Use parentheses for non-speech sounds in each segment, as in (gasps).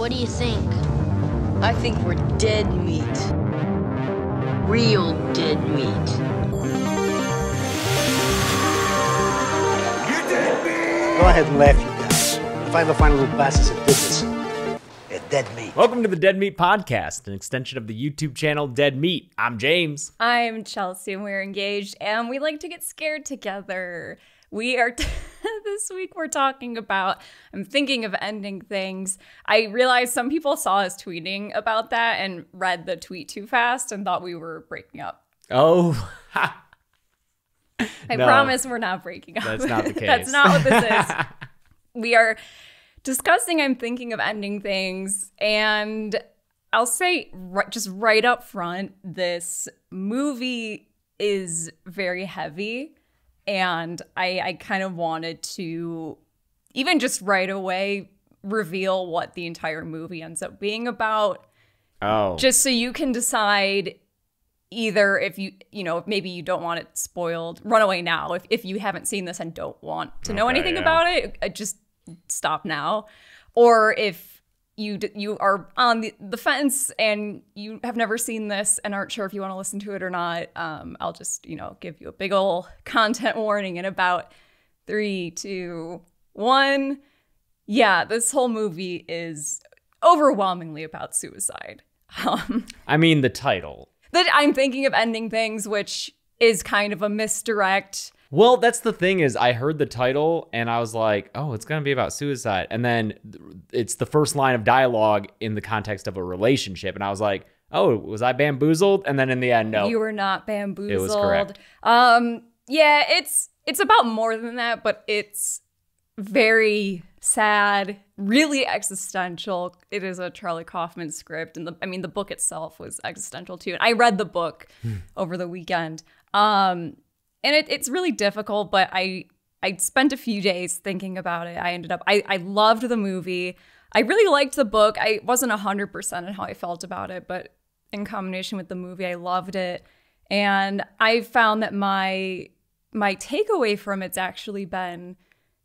What do you think? I think we're dead meat. Real dead meat. Go ahead and laugh, you guys. If I ever find a little bastards that did this, they're dead meat. Welcome to the Dead Meat Podcast, an extension of the YouTube channel Dead Meat. I'm James. I'm Chelsea and we're engaged and we like to get scared together. We are (laughs) (laughs) this week we're talking about I'm thinking of ending things. I realized some people saw us tweeting about that and read the tweet too fast and thought we were breaking up. Oh, I No. promise we're not breaking up. That's not the (laughs) case. That's not what this is. (laughs) we are discussing I'm thinking of ending things and I'll say ri- just right up front this movie is very heavy and I I kind of wanted to even just right away reveal what the entire movie ends up being about. Oh, just so you can decide either if you you know maybe you don't want it spoiled run away now. If, if you haven't seen this and don't want to know Okay, anything yeah. about it uh, just stop now. Or if you d- you are on the, the fence and you have never seen this and aren't sure if you want to listen to it or not um, i'll just you know give you a big ol' (laughs) content warning in about three two one yeah this whole movie is overwhelmingly about suicide (laughs) um, I mean the title. that I'm thinking of ending things, which is kind of a misdirect. Well, that's the thing is I heard the title and I was like, oh, it's gonna be about suicide, and then it's the first line of dialogue in the context of a relationship, and I was like, oh, was I bamboozled? And then in the end, no, You were not bamboozled. It was correct. Um, yeah, it's it's about more than that, but it's very sad, really existential. It is a Charlie Kaufman script, and the I mean the book itself was existential too. And I read the book over the weekend. Um, and it, it's really difficult, but I I spent a few days thinking about it. I ended up I I loved the movie. I really liked the book. I wasn't hundred percent on how I felt about it, but in combination with the movie, I loved it. And I found that my my takeaway from it's actually been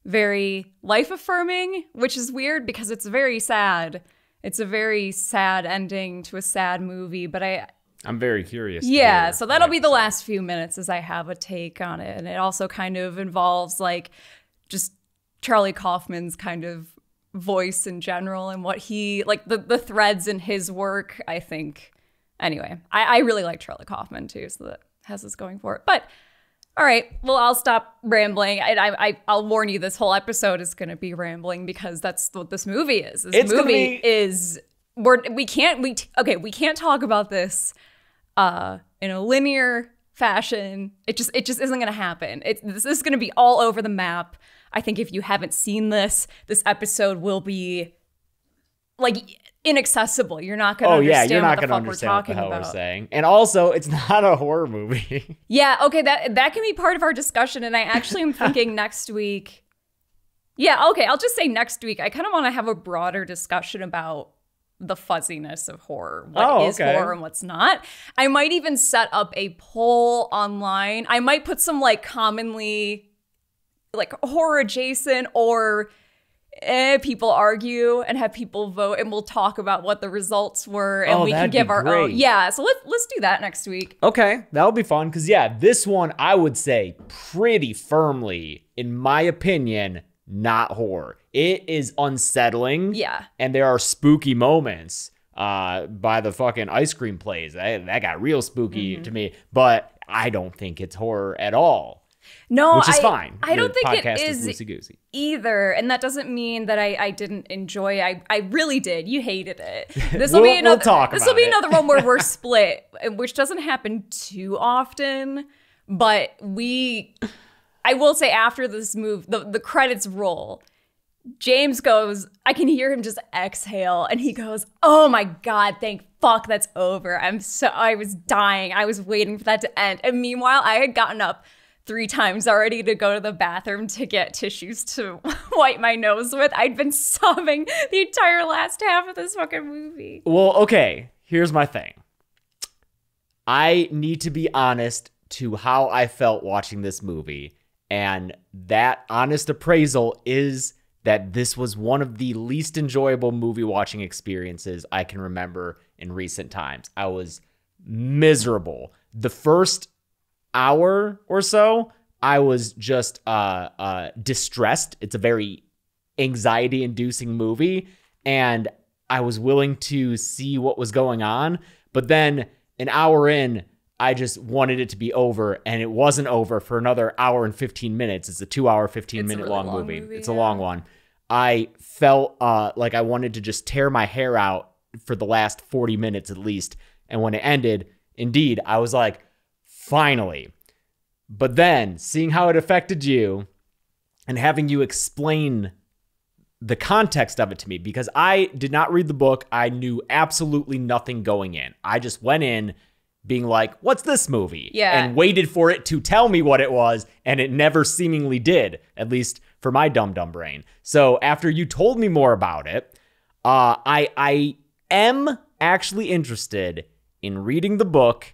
very life affirming, which is weird because it's very sad. It's a very sad ending to a sad movie, but I I'm very curious. yeah, so that'll be the last few minutes as I have a take on it. And it also kind of involves like just Charlie Kaufman's kind of voice in general and what he like the, the threads in his work, I think. Anyway, I, I really like Charlie Kaufman too, so that has this going for it. But all right, well, I'll stop rambling. I, I, I- I'll warn you, this whole episode is going to be rambling because that's what this movie is. This It's movie be- is we're we can't we okay we can't talk about this uh in a linear fashion it just it just isn't gonna happen. It, this is gonna be all over the map. I think if you haven't seen this this episode will be like inaccessible. You're not gonna Oh yeah, you're not gonna fuck understand what the hell about. we're saying, and also it's (laughs) not a horror movie. yeah okay that that can be part of our discussion and i actually am (laughs) thinking next week. Yeah okay i'll just say next week. I kind of want to have a broader discussion about the fuzziness of horror. What is Oh, okay. horror and what's not. I might even set up a poll online. I might put some like commonly like horror adjacent or eh, people argue and have people vote and we'll talk about what the results were and Oh, we can give our own yeah so let's let's do that next week. Okay, that'll be fun because yeah, this one I would say pretty firmly, in my opinion, not horror. It is unsettling. Yeah. and there are spooky moments. Uh, by the fucking ice cream plays, that, that got real spooky Mm-hmm. to me. But I don't think it's horror at all, no which is I, fine. i don't think it is loosey goosey. either and that doesn't mean that i i didn't enjoy i i really did you hated it (laughs) this will We'll- be another we'll talk this will be it. another one where we're (laughs) split which doesn't happen too often but we i will say after this move the the credits roll James goes, I can hear him just exhale, and he goes, Oh my God, thank fuck that's over. I'm so, I was dying. I was waiting for that to end. And meanwhile, I had gotten up three times already to go to the bathroom to get tissues to (laughs) wipe my nose with. I'd been sobbing the entire last half of this fucking movie. Well, okay. Here's my thing. I need to be honest to how I felt watching this movie, and that honest appraisal is that this was one of the least enjoyable movie watching experiences I can remember in recent times. I was miserable. The first hour or so, I was just uh, uh, distressed. It's a very anxiety inducing movie. And I was willing to see what was going on. But then an hour in, I just wanted it to be over, and it wasn't over for another hour and 15 minutes. It's a two hour, 15 it's minute really long, long movie. movie, It's a long one. I felt uh, like I wanted to just tear my hair out for the last 40 minutes at least. And when it ended, indeed, I was like, finally. But then seeing how it affected you and having you explain the context of it to me because I did not read the book. I knew absolutely nothing going in. I just went in being like, what's this movie? Yeah. And waited for it to tell me what it was. And it never seemingly did, at least for my dumb, dumb brain. So after you told me more about it, uh, I, I am actually interested in reading the book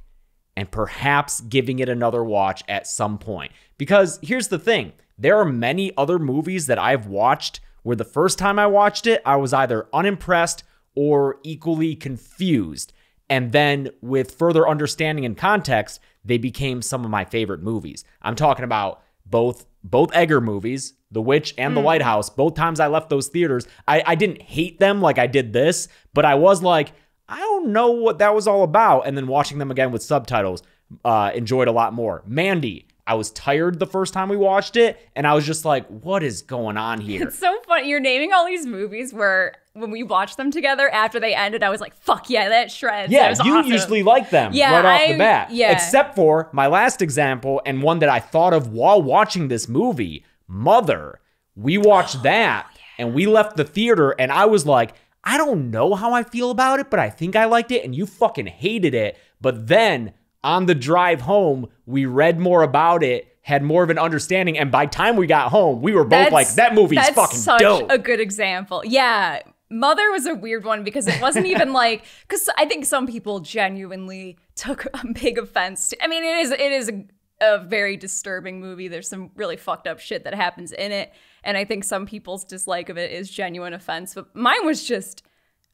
and perhaps giving it another watch at some point. Because here's the thing there are many other movies that I've watched where the first time I watched it, I was either unimpressed or equally confused. And then with further understanding and context, they became some of my favorite movies. I'm talking about both both Egger movies, The Witch and The Lighthouse. Both times I left those theaters, I, I didn't hate them like I did this, but I was like, I don't know what that was all about. And then watching them again with subtitles, uh, enjoyed a lot more. Mandy, I was tired the first time we watched it, and I was just like, what is going on here? It's so funny. You're naming all these movies where when we watched them together after they ended, I was like, fuck yeah, that shreds. That Yeah, was you awesome. usually like them Yeah, right off I- the bat. yeah. Except for my last example and one that I thought of while watching this movie, Mother. We watched (gasps) Oh, that and we left the theater and I was like, I don't know how I feel about it, but I think I liked it and you fucking hated it. But then on the drive home, we read more about it, had more of an understanding, and by time we got home, we were both That's- like, that movie's that's fucking such dope. a good example. Yeah. Mother was a weird one because it wasn't even (laughs) like because I think some people genuinely took a big offense to. I mean, it is it is a, a very disturbing movie. There's some really fucked up shit that happens in it, and I think some people's dislike of it is genuine offense. But mine was just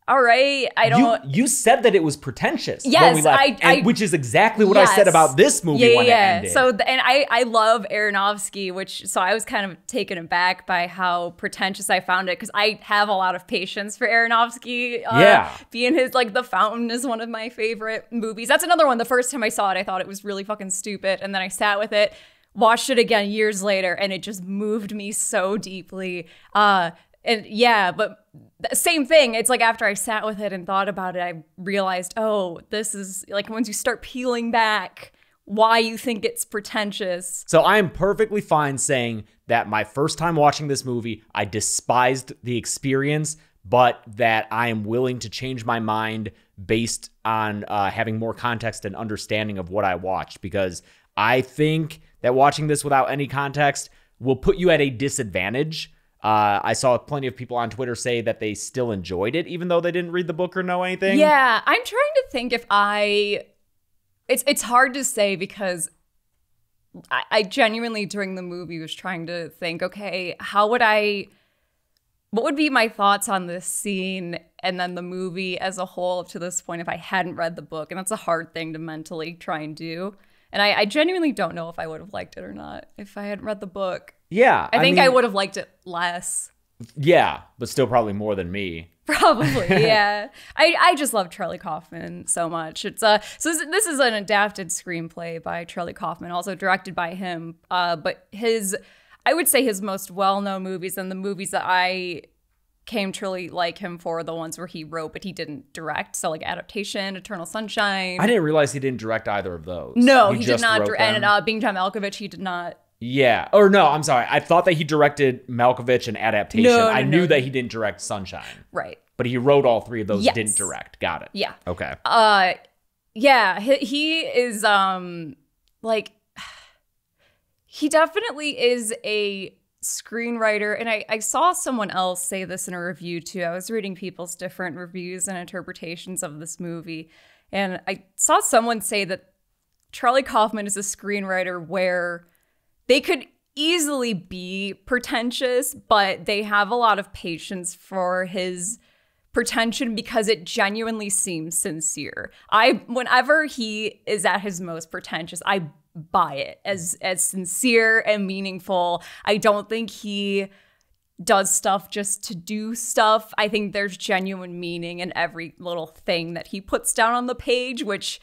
all right. I don't. you said that it was pretentious when Yes, we left, I- and- which is exactly what I said about this movie yeah, when yeah. it ended. So th- and I I love Aronofsky, which so I was kind of taken aback by how pretentious I found it because I have a lot of patience for Aronofsky. Uh, Yeah. being his like The Fountain is one of my favorite movies. That's another one. The first time I saw it, I thought it was really fucking stupid, and then I sat with it. Watched it again years later, and it just moved me so deeply. Uh, and yeah, but same thing. It's like after I sat with it and thought about it, I realized, oh, this is like once you start peeling back why you think it's pretentious. So I am perfectly fine saying that my first time watching this movie, I despised the experience, but that I am willing to change my mind based on uh, having more context and understanding of what I watched because I think that watching this without any context will put you at a disadvantage. Uh, I saw plenty of people on Twitter say that they still enjoyed it, even though they didn't read the book or know anything. Yeah, I'm trying to think if I. It's it's hard to say because I, I genuinely during the movie was trying to think, okay, how would I? What would be my thoughts on this scene and then the movie as a whole up to this point if I hadn't read the book? And that's a hard thing to mentally try and do. And I, I genuinely don't know if I would have liked it or not if I hadn't read the book. Yeah. I think I, would have liked it less. Yeah, but still probably more than me. (laughs) Probably, (laughs) yeah. I, I just love Charlie Kaufman so much. It's uh so this, this is an adapted screenplay by Charlie Kaufman, also directed by him. Uh, but his I would say his most well known movies and the movies that I came truly like him for the ones where he wrote but he didn't direct. So like Adaptation, Eternal Sunshine. I didn't realize he didn't direct either of those. no, he, did just not. dir- And uh, Being John Malkovich, he did not. Yeah. Or no, I'm sorry. I thought that he directed Malkovich and Adaptation. No, no, I no, knew that he didn't direct Sunshine, Right. but he wrote all three of those. Yes. Didn't direct. Got it. Yeah. Okay. Uh yeah, he, he is um like (sighs) he definitely is a screenwriter and I, I saw someone else say this in a review too. I was reading people's different reviews and interpretations of this movie and I saw someone say that Charlie Kaufman is a screenwriter where they could easily be pretentious, but they have a lot of patience for his pretension because it genuinely seems sincere. I whenever he is at his most pretentious, I buy it as as sincere and meaningful. I don't think he does stuff just to do stuff. I think there's genuine meaning in every little thing that he puts down on the page, which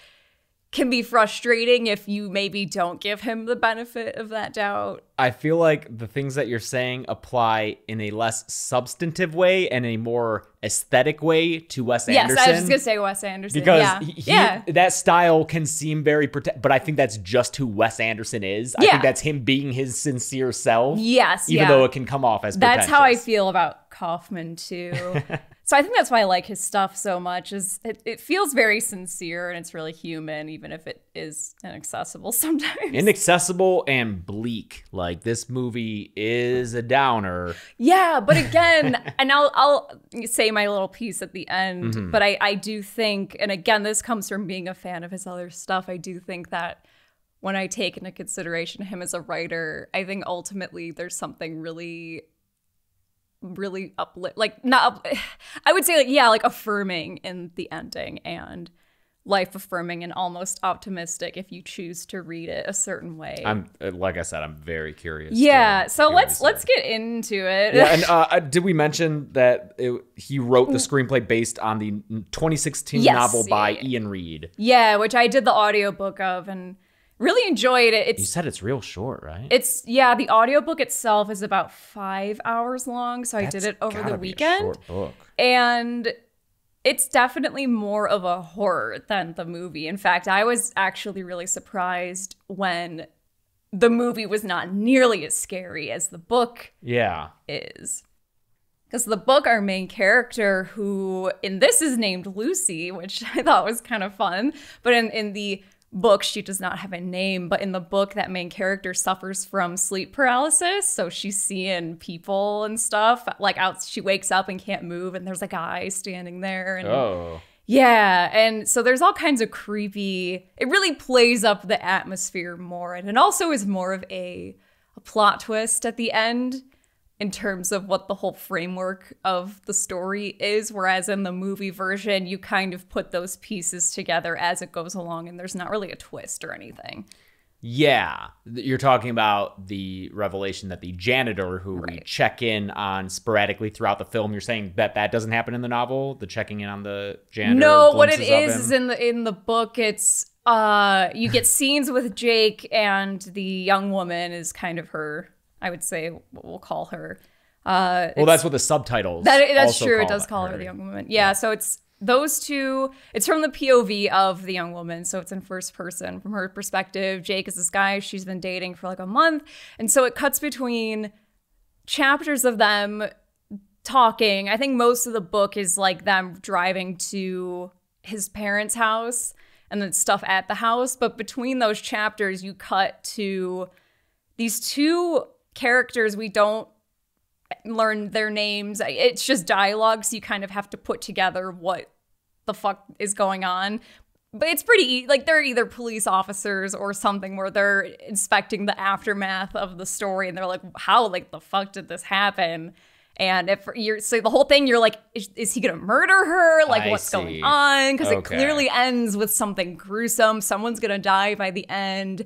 can be frustrating if you maybe don't give him the benefit of that doubt. I feel like the things that you're saying apply in a less substantive way and a more aesthetic way to Wes Yes, Anderson. Yes, I was just gonna say Wes Anderson. because yeah. he, he- yeah. that style can seem very prote- but I think that's just who Wes Anderson is. Yeah. I think that's him being his sincere self. Yes, even yeah. though it can come off as That's how I feel about Kaufman too. (laughs) so I think that's why I like his stuff so much. Is it, it feels very sincere and it's really human, even if it is inaccessible (laughs) sometimes. inaccessible and bleak. Like this movie is a downer. yeah, but again, (laughs) and I'll I'll say my little piece at the end. Mm-hmm. But I I do think, and again, this comes from being a fan of his other stuff. I do think that. When I take into consideration him as a writer, I think ultimately there's something really really uplift like not up, (sighs) i would say like yeah like affirming in the ending and life affirming and almost optimistic if you choose to read it a certain way I'm uh, like I said, I'm very curious. yeah so let's let's get into it Yeah, and (laughs) uh, uh, did we mention that it, he wrote the screenplay based on the 2016 Yes, novel by yeah, yeah. Iain Reid? yeah which i did the audiobook of and really enjoyed it You said it's real short, right? it's yeah the audiobook itself is about five hours long so i did it over the weekend short book. and it's definitely more of a horror than the movie. In fact, I was actually really surprised when the movie was not nearly as scary as the book Yeah. is. Because the book, our main character, who in this is named Lucy, which (laughs) I thought was kind of fun, but in, in the book, she does not have a name. But in the book, that main character suffers from sleep paralysis. So she's seeing people and stuff. Like out, she wakes up and can't move, and there's a guy standing there. And Oh. yeah, and so there's all kinds of creepy. It really plays up the atmosphere more, and it also is more of a, a plot twist at the end in terms of what the whole framework of the story is. Whereas in the movie version, you kind of put those pieces together as it goes along, and there's not really a twist or anything. Yeah, you're talking about the revelation that the janitor who we check in on sporadically throughout the film. You're saying that that doesn't happen in the novel, the checking in on the janitor. No, what it is is is in the in the book it's uh you get scenes with Jake and the young woman is kind of her I would say we'll call her. Uh well, that's what the subtitles. that that's true. It does call her the young woman. Yeah, so it's those two. It's from the POV of the young woman, so it's in first person from her perspective. Jake is this guy she's been dating for like a month, and so it cuts between chapters of them talking. I think most of the book is like them driving to his parents' house and then stuff at the house. But between those chapters, you cut to these two characters we don't learn their names. It's just dialogue, so you kind of have to put together what the fuck is going on. But it's pretty like they're either police officers or something where they're inspecting the aftermath of the story and they're like, how like the fuck did this happen? And if you're so the whole thing, you're like, is, is he gonna murder her? Like, I what's see. going on? Because it clearly ends with something gruesome. Someone's gonna die by the end.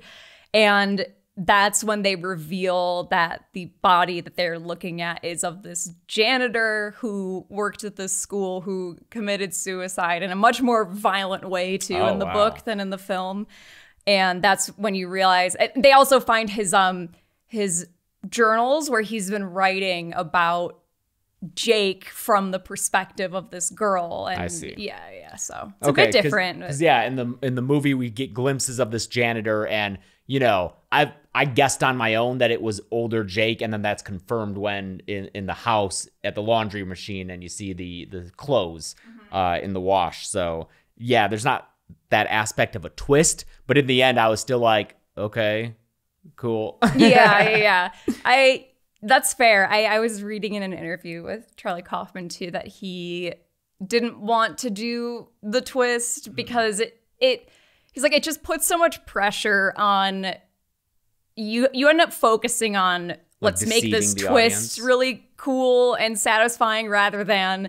And that's when they reveal that the body that they're looking at is of this janitor who worked at this school who committed suicide in a much more violent way too Oh, in the wow. book than in the film. And that's when you realize they also find his um his journals where he's been writing about Jake from the perspective of this girl. And I see. Yeah, yeah. So it's a bit bit 'cause- different. 'cause, yeah, in the in the movie we get glimpses of this janitor, and you know, I I guessed on my own that it was older Jake, and then that's confirmed when in in the house at the laundry machine, and you see the the clothes Mm-hmm. uh, in the wash. So yeah, there's not that aspect of a twist, but in the end, I was still like, okay, cool. yeah, yeah, (laughs) yeah. I that's fair. I, I was reading in an interview with Charlie Kaufman too that he didn't want to do the twist because it it he's like it just puts so much pressure on you you end up focusing on let's make this twist audience. really cool and satisfying rather than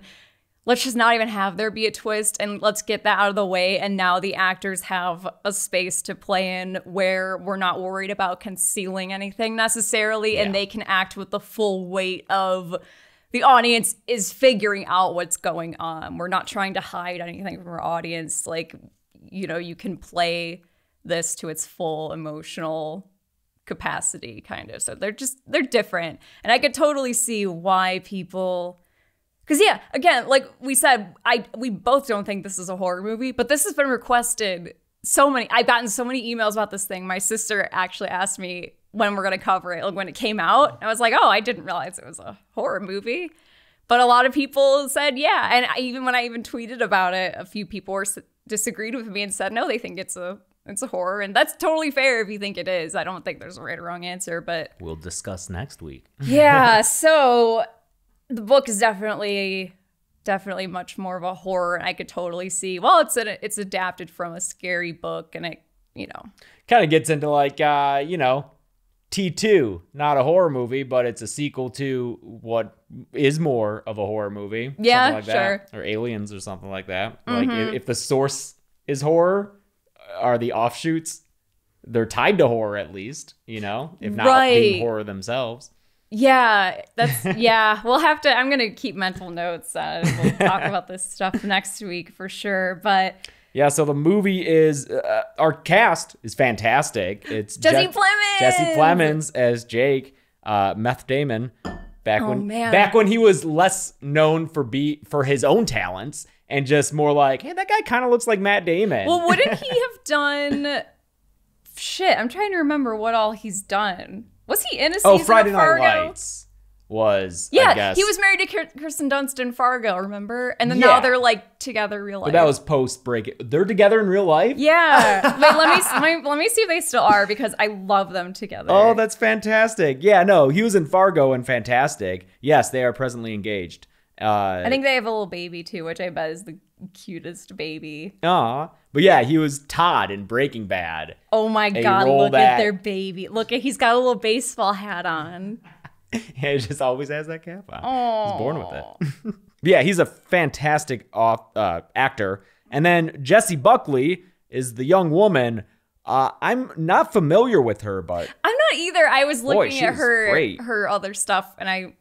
let's just not even have there be a twist and let's get that out of the way and now the actors have a space to play in where we're not worried about concealing anything necessarily Yeah. and they can act with the full weight of the audience is figuring out what's going on. We're not trying to hide anything from our audience. Like, you know, you can play this to its full emotional capacity, kind of. So they're just, they're different. And I could totally see why people. Because yeah, again, like we said, I we both don't think this is a horror movie, but this has been requested so many. I've gotten so many emails about this thing. My sister actually asked me when we're gonna cover it, like when it came out. I was like, oh, I didn't realize it was a horror movie. But a lot of people said yeah, and I, even when I even tweeted about it, a few people were disagreed with me and said no, they think it's a it's a horror, and that's totally fair if you think it is. I don't think there's a right or wrong answer, but We'll discuss next week. (laughs) yeah (laughs) so the book is definitely definitely much more of a horror and i could totally see well it's an, it's adapted from a scary book and it you know kind of gets into like uh you know T2 not a horror movie but it's a sequel to what is more of a horror movie Yeah, like sure. Mm-hmm. that or aliens or something like that like if, if the source is horror are the offshoots they're tied to horror at least you know if not Right. being horror themselves yeah that's (laughs) yeah we'll have to i'm gonna keep mental notes uh, we'll talk (laughs) about this stuff next week for sure but yeah so the movie is uh, our cast is fantastic. It's Jesse Je- Plemons! jesse plemons as jake uh meth damon. Back when Oh, man. back when he was less known for be for his own talents and just more like hey that guy kind of looks like matt damon. Well wouldn't he (laughs) have done shit i'm trying to remember what all he's done. Was he in a season oh friday of night lights was Yeah, I guess. he was married to Kir- Kirsten Dunst in Fargo, remember? And then now they're like together real life. but that was post break they're together in real life yeah. (laughs) Wait, let me let me let me see if they still are because I love them together. Oh, that's fantastic. Yeah, no, he was in Fargo and fantastic. Yes, they are presently engaged. Uh, I think they have a little baby too, which I bet is the cutest baby. Aw. But yeah, he was Todd in Breaking Bad. Oh my god, look that. at their baby. Look at he's got a little baseball hat on. (laughs) he just always has that cap on. He's born with it. (laughs) yeah, he's a fantastic off, uh, actor. And then Jessie Buckley is the young woman. Uh, I'm not familiar with her, but I'm not either. I was looking she at her great. her other stuff and I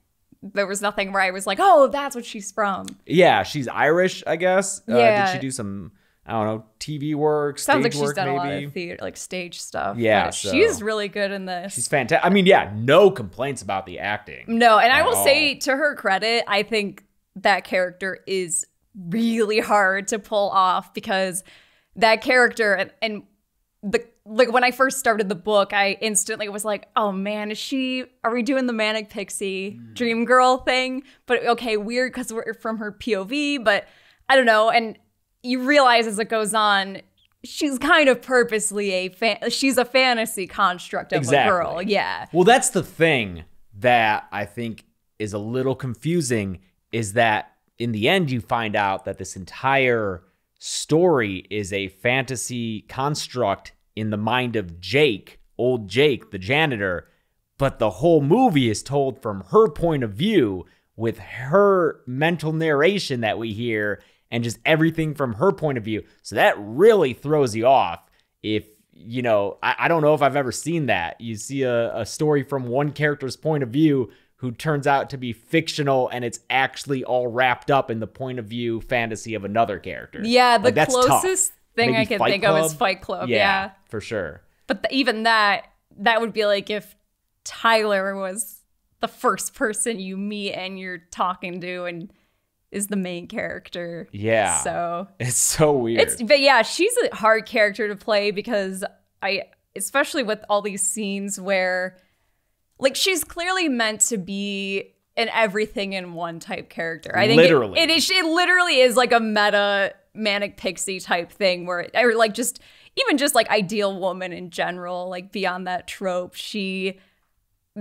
there was nothing where I was like, "Oh, that's what she's from." yeah, she's Irish, I guess. Uh, Yeah. did she do some, I don't know, TV work, Sounds stage like she's work, done a lot of theater, like stage stuff. Yeah, so- she's really good in this. She's fantastic. I mean, yeah, no complaints about the acting. No, and I will all. say to her credit, I think that character is really hard to pull off because that character and, and the like when I first started the book, I instantly was like, "Oh man, is she? Are we doing the manic pixie hmm. dream girl thing?" But okay, weird because we're from her POV, but I don't know. And you realize as it goes on, she's kind of purposely a fan. She's a fantasy construct of Exactly. a girl. Yeah. Well, that's the thing that I think is a little confusing is that in the end you find out that this entire story is a fantasy construct in the mind of Jake, old Jake, the janitor, but the whole movie is told from her point of view with her mental narration that we hear and just everything from her point of view. So that really throws you off if you know, I, I don't know if I've ever seen that. You see a, a story from one character's point of view who turns out to be fictional and it's actually all wrapped up in the point of view fantasy of another character. Yeah, the Like, that's tough. closest thing Maybe I can Fight think of is Fight Club. Yeah. for sure. But even that, that would be like if Tyler was the first person you meet and you're talking to and is the main character. Yeah. So It's so weird. it's, but yeah, she's a hard character to play because I, especially with all these scenes where, like, she's clearly meant to be an everything in one type character. I think it- Literally. it is. It literally is like a meta manic pixie type thing where, or like just even just like ideal woman in general, like beyond that trope, she.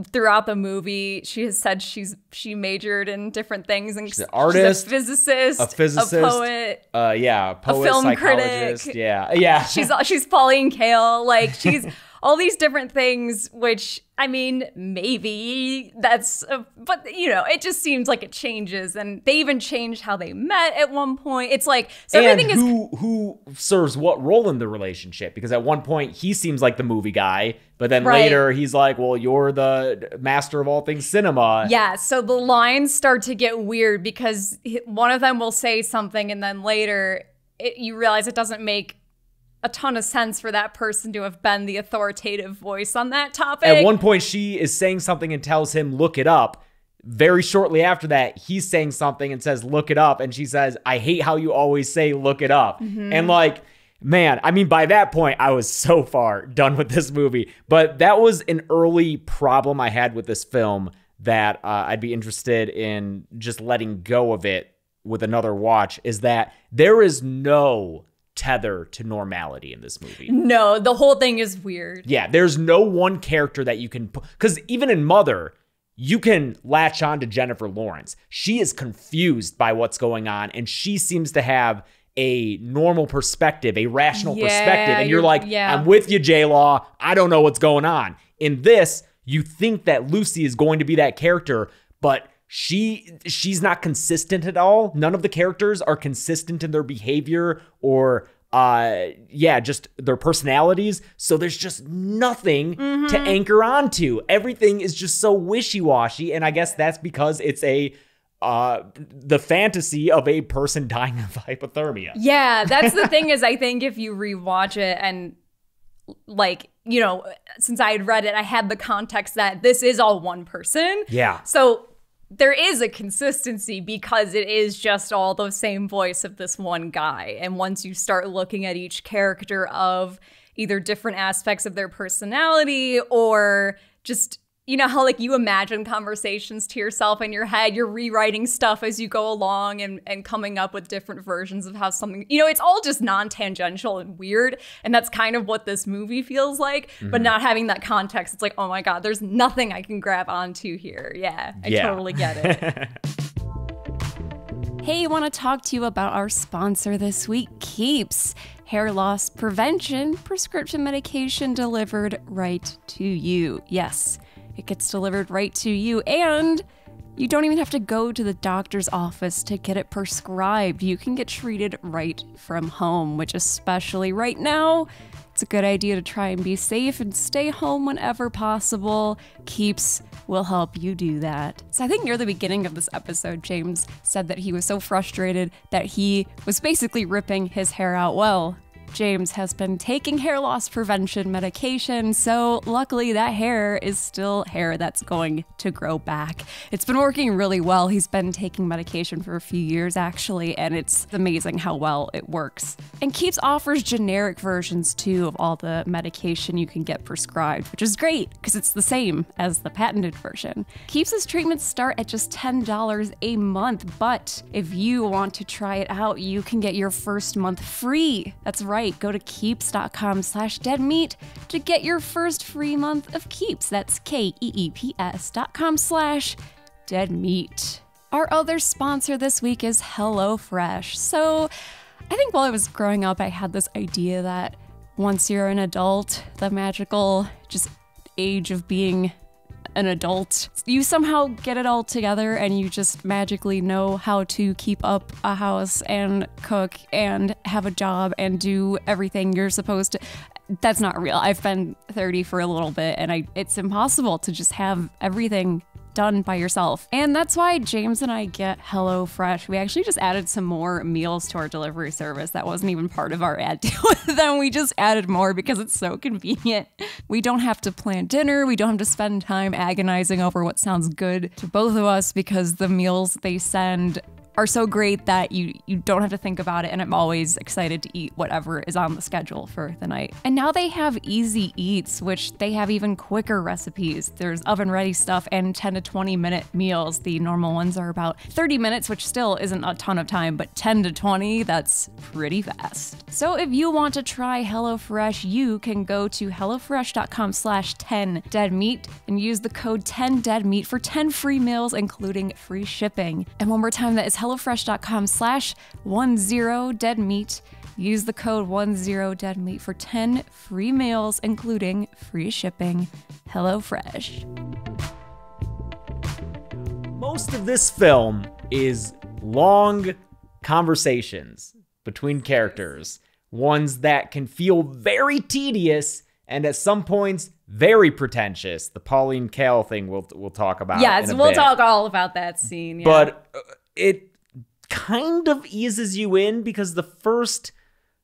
Throughout the movie, she has said she's she majored in different things, and she's an artist, a physicist, a physicist, a poet, uh, yeah, poet, film psychologist, critic. yeah, (laughs) yeah. she's she's Pauline Kael. Like she's (laughs) all these different things, which I mean, maybe that's, a, but you know, it just seems like it changes. And they even changed how they met at one point. It's like, so and everything is. who who serves what role in the relationship? Because at one point he seems like the movie guy, but then Right. later he's like, "Well, you're the master of all things cinema." Yeah, so the lines start to get weird because one of them will say something, and then later it, you realize it doesn't make a ton of sense for that person to have been the authoritative voice on that topic. At one point, she is saying something and tells him, look it up. Very shortly after that, he's saying something and says, look it up. And she says, I hate how you always say, look it up. Mm-hmm. And like, man, I mean, by that point, I was so far done with this movie. But that was an early problem I had with this film that uh, I'd be interested in just letting go of it with another watch is that there is no tether to normality in this movie. no, the whole thing is weird. Yeah, there's no one character that you can put because even in Mother, you can latch on to Jennifer Lawrence. She is confused by what's going on, and she seems to have a normal perspective, a rational Yeah, perspective, and you're, you're- like, yeah. I'm with you, J Law. I don't know what's going on. In this, you think that Lucy is going to be that character, but she she's not consistent at all. None of the characters are consistent in their behavior or uh yeah, just their personalities. So there's just nothing to anchor onto. Everything is just so wishy-washy and I guess that's because it's a uh the fantasy of a person (laughs) dying of hypothermia. Yeah, that's the thing (laughs) is I think if you rewatch it and like, you know, since I had read it, I had the context that this is all one person. Yeah. So there is a consistency because it is just all the same voice of this one guy. And once you start looking at each character of either different aspects of their personality or just you know how like you imagine conversations to yourself in your head you're rewriting stuff as you go along and, and coming up with different versions of how something you know it's all just non-tangential and weird and that's kind of what this movie feels like but mm-hmm. not having that context it's like oh my god there's nothing i can grab onto here yeah i Yeah. totally get it (laughs) Hey, want to talk to you about our sponsor this week, Keeps. Hair loss prevention, prescription medication delivered right to you. Yes, it gets delivered right to you, and you don't even have to go to the doctor's office to get it prescribed. You can get treated right from home, which, especially right now, it's a good idea to try and be safe and stay home whenever possible. Keeps will help you do that. So I think near the beginning of this episode, James said that he was so frustrated that he was basically ripping his hair out. Well, James has been taking hair loss prevention medication, so luckily that hair is still hair that's going to grow back. It's been working really well. He's been taking medication for a few years actually, and it's amazing how well it works. And Keeps offers generic versions too of all the medication you can get prescribed, which is great because it's the same as the patented version. Keeps' treatments start at just $10 a month, but if you want to try it out, you can get your first month free. That's right. Go to keeps.com slash deadmeat to get your first free month of Keeps. That's K-E-E-P-S dot com slash deadmeat. Our other sponsor this week is HelloFresh. So I think while I was growing up, I had this idea that once you're an adult, the magical just age of being an adult, you somehow get it all together and you just magically know how to keep up a house and cook and have a job and do everything you're supposed to. That's not real. I've been 30 for a little bit and I it's impossible to just have everything done by yourself. And that's why James and I get HelloFresh. We actually just added some more meals to our delivery service. That wasn't even part of our ad deal (laughs) with them. We just added more because it's so convenient. We don't have to plan dinner. We don't have to spend time agonizing over what sounds good to both of us because the meals they send are so great that you you don't have to think about it and I'm always excited to eat whatever is on the schedule for the night. And now they have easy eats which they have even quicker recipes. There's oven ready stuff and 10 to 20 minute meals. The normal ones are about 30 minutes which still isn't a ton of time but 10 to 20 that's pretty fast. So if you want to try HelloFresh you can go to hellofresh.com slash 10 deadmeat and use the code 10 deadmeat for 10 free meals including free shipping. And one more time that is hellofresh.com slash 10 deadmeat Use the code 10DEADMEAT for 10 free meals, including free shipping. HelloFresh. Most of this film is long conversations between characters, ones that can feel very tedious and at some points very pretentious. The Pauline Kael thing we'll we'll talk about. Yes, in a we'll bit. talk all about that scene. Yeah. but uh, it kind of eases you in because the first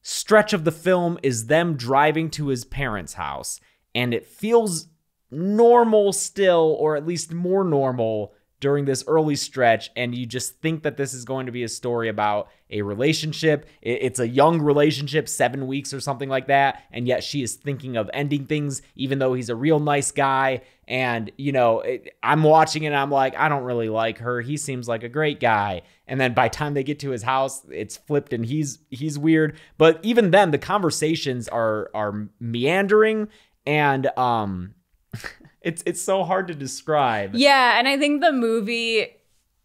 stretch of the film is them driving to his parents' house and it feels normal still or at least more normal during this early stretch and you just think that this is going to be a story about a relationship. It's a young relationship 7 weeks or something like that and yet she is thinking of ending things even though he's a real nice guy. And you know it, I'm watching it and I'm like I don't really like her. He seems like a great guy. And then by the time they get to his house it's flipped and he's he's weird. But even then the conversations are are meandering and um (laughs) it's it's so hard to describe Yeah, and I think the movie,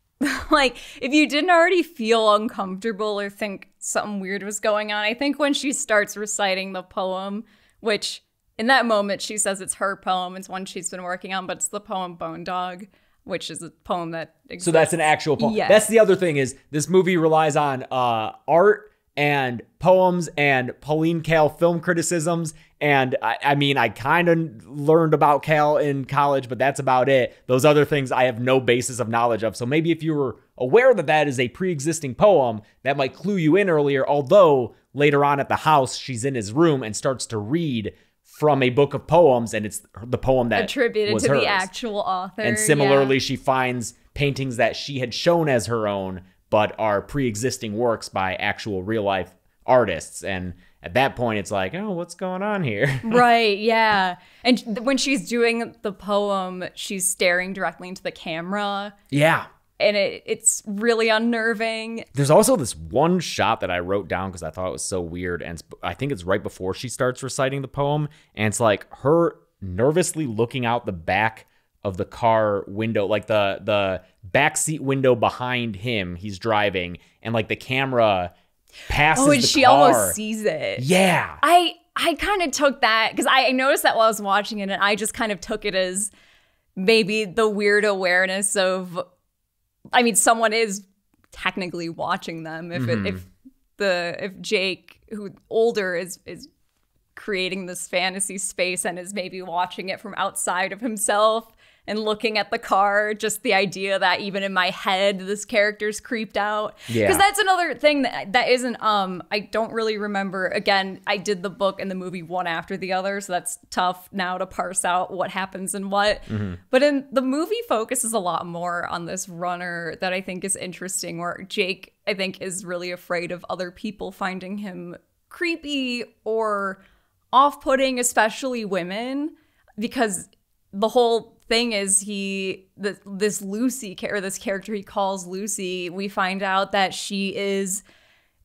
(laughs) like, if you didn't already feel uncomfortable or think something weird was going on, I think when she starts reciting the poem, which in that moment she says it's her poem, it's one she's been working on, but it's the poem Bone Dog, which is a poem that exists. So that's an actual poem. Yes. That's the other thing is this movie relies on uh, art and poems and Pauline Kael film criticisms. And I, I mean, I kind of learned about Kael in college, but that's about it. Those other things I have no basis of knowledge of. So maybe if you were aware that that is a pre-existing poem, that might clue you in earlier. Although later on at the house, she's in his room and starts to read from a book of poems, and it's the poem that attributed was to hers. the actual author. And yeah. similarly, she finds paintings that she had shown as her own, but are pre existing works by actual real life artists. And at that point, it's like, oh, what's going on here? (laughs) Right, yeah. And when she's doing the poem, she's staring directly into the camera, yeah. and it, it's really unnerving. There's also this one shot that I wrote down because I thought it was so weird. And I think it's right before she starts reciting the poem. And it's like her nervously looking out the back of the car window, like the the back seat window behind him. He's driving, and like the camera passes. Oh, and she car. almost sees it. Yeah. I I kind of took that because I, I noticed that while I was watching it, and I just kind of took it as maybe the weird awareness of. I mean, someone is technically watching them. If it, if mm-hmm. the if Jake, who older, is is creating this fantasy space and is maybe watching it from outside of himself and looking at the car just the idea that even in my head this character's creeped out. Yeah. because that's another thing that that isn't um i don't really remember. Again i did the book and the movie one after the other so that's tough now to parse out what happens and what. But in the movie focuses a lot more on this runner that i think is interesting where jake i think is really afraid of other people finding him creepy or off-putting especially women because the whole thing is he this, lucy or this character he calls lucy we find out that she is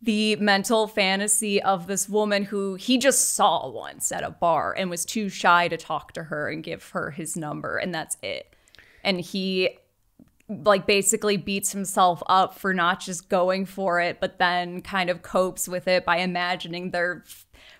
the mental fantasy of this woman who he just saw once at a bar and was too shy to talk to her and give her his number and that's it. And he like basically beats himself up for not just going for it but then kind of copes with it by imagining their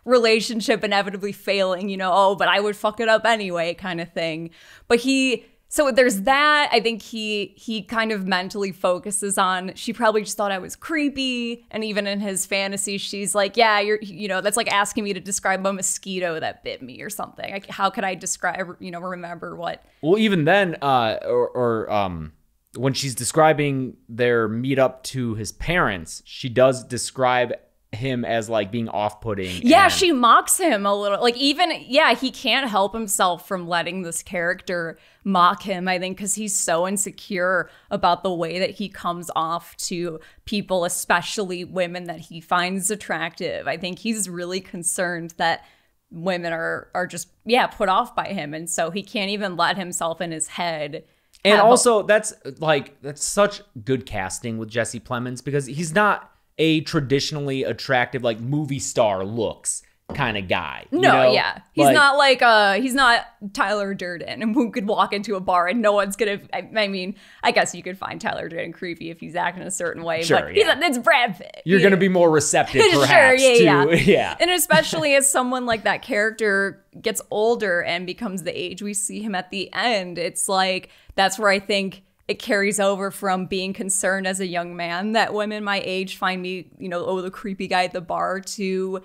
relationship inevitably failing you know oh but i would fuck it up anyway kind of thing. But he so there's that. I think he he kind of mentally focuses on she probably just thought i was creepy. And even in his fantasy she's like yeah you're you know that's like asking me to describe a mosquito that bit me or something. Like how could i describe you know remember what? Well, even then, uh, or, or um, when she's describing their meetup to his parents, she does describe him as like being off-putting. Yeah, and- she mocks him a little. Like even yeah, he can't help himself from letting this character mock him, I think cuz he's so insecure about the way that he comes off to people, especially women that he finds attractive. I think he's really concerned that women are are just yeah, put off by him and so he can't even let himself in his head. And also, that's like that's such good casting with Jesse Plemons because he's not a traditionally attractive like movie star looks. kind of guy. you No, know? yeah. He's Like- not like uh he's not Tyler Durden (laughs) who could walk into a bar and no one's gonna I, I mean, I guess you could find Tyler Durden creepy if he's acting a certain way, Sure, but he's yeah. it's Brad Pitt. You're you gonna be more receptive, (laughs) sure, perhaps. yeah, to, yeah. (laughs) yeah. And especially as someone like that character gets older and becomes the age we see him at the end, it's like that's where I think it carries over from being concerned as a young man that women my age find me, you know, oh, the creepy guy at the bar to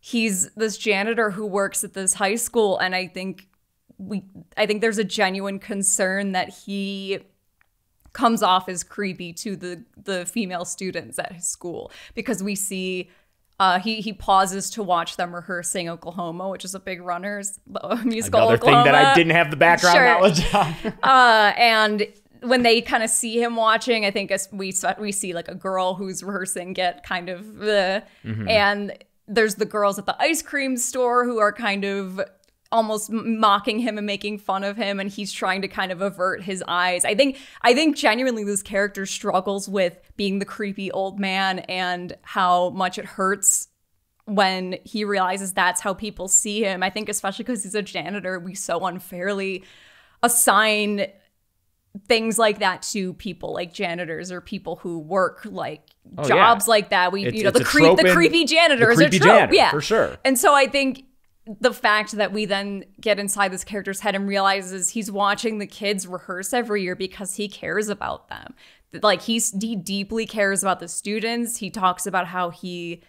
he's this janitor who works at this high school and I think we I think there's a genuine concern that he comes off as creepy to the the female students at his school because we see uh, he he pauses to watch them rehearsing Oklahoma, which is a big runners (laughs) musical. Another Oklahoma. thing that I didn't have the background Sure. knowledge on. (laughs) Uh, and when they kind of see him watching, I think as we we see like a girl who's rehearsing get kind of the, and there's the girls at the ice cream store who are kind of almost mocking him and making fun of him and he's trying to kind of avert his eyes. I think I think genuinely this character struggles with being the creepy old man and how much it hurts when he realizes that's how people see him. I think especially because he's a janitor, we so unfairly assign things like that to people like janitors or people who work like Oh, yeah. jobs like that. We It's- you know the creep the creepy janitor the is creepy a trope. janitor, yeah. for sure. And so I think the fact that we then get inside this character's head and realizes he's watching the kids rehearse every year because he cares about them. Like he's he deeply cares about the students. He talks about how he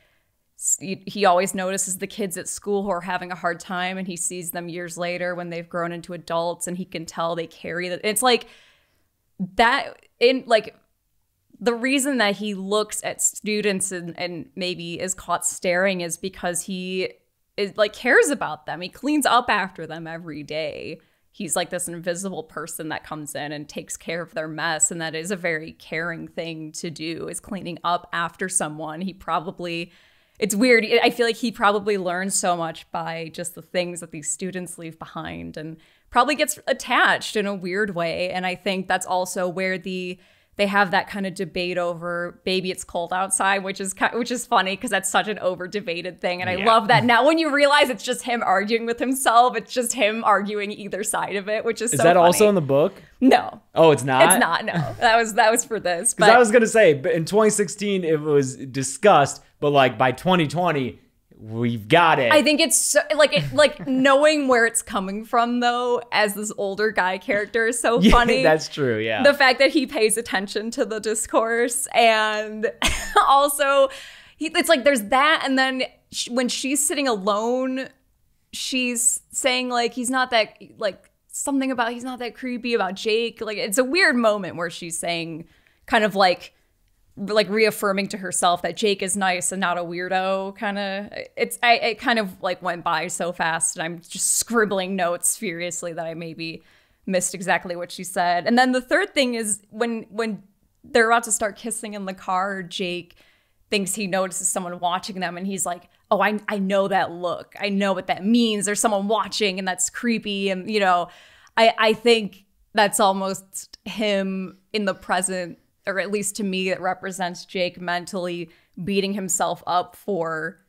he always notices the kids at school who are having a hard time and he sees them years later when they've grown into adults and he can tell they carry that it's like that in like the reason that he looks at students and, and maybe is caught staring is because he is like cares about them. He cleans up after them every day. He's like this invisible person that comes in and takes care of their mess and that is a very caring thing to do is cleaning up after someone. He probably it's weird. I feel like he probably learns so much by just the things that these students leave behind and probably gets attached in a weird way and i think that's also where the they have that kind of debate over baby it's cold outside which is which is funny because that's such an over debated thing and i Yeah. love that (laughs) now when you realize it's just him arguing with himself it's just him arguing either side of it which is, Is so that also in the book? no Oh, it's not. it's not no that was that was for this (laughs) Because I was gonna say, but in 2016 it was discussed, but like by 2020 we've got it. I think it's so, like it, like (laughs) knowing where it's coming from though as this older guy character is so (laughs) Yeah, funny. That's true. Yeah. the fact that he pays attention to the discourse and (laughs) also he, it's like there's that and then sh- when she's sitting alone she's saying like he's not that like something about he's not that creepy about Jake like it's a weird moment where she's saying kind of like like reaffirming to herself that Jake is nice and not a weirdo kind of it's I it kind of like went by so fast and I'm just scribbling notes furiously that I maybe missed exactly what she said. And then the third thing is when when they're about to start kissing in the car, Jake thinks he notices someone watching them and he's like, "Oh, I I know that look. I know what that means. There's someone watching and that's creepy." And you know, I I think that's almost him in the present or at least to me it represents Jake mentally beating himself up for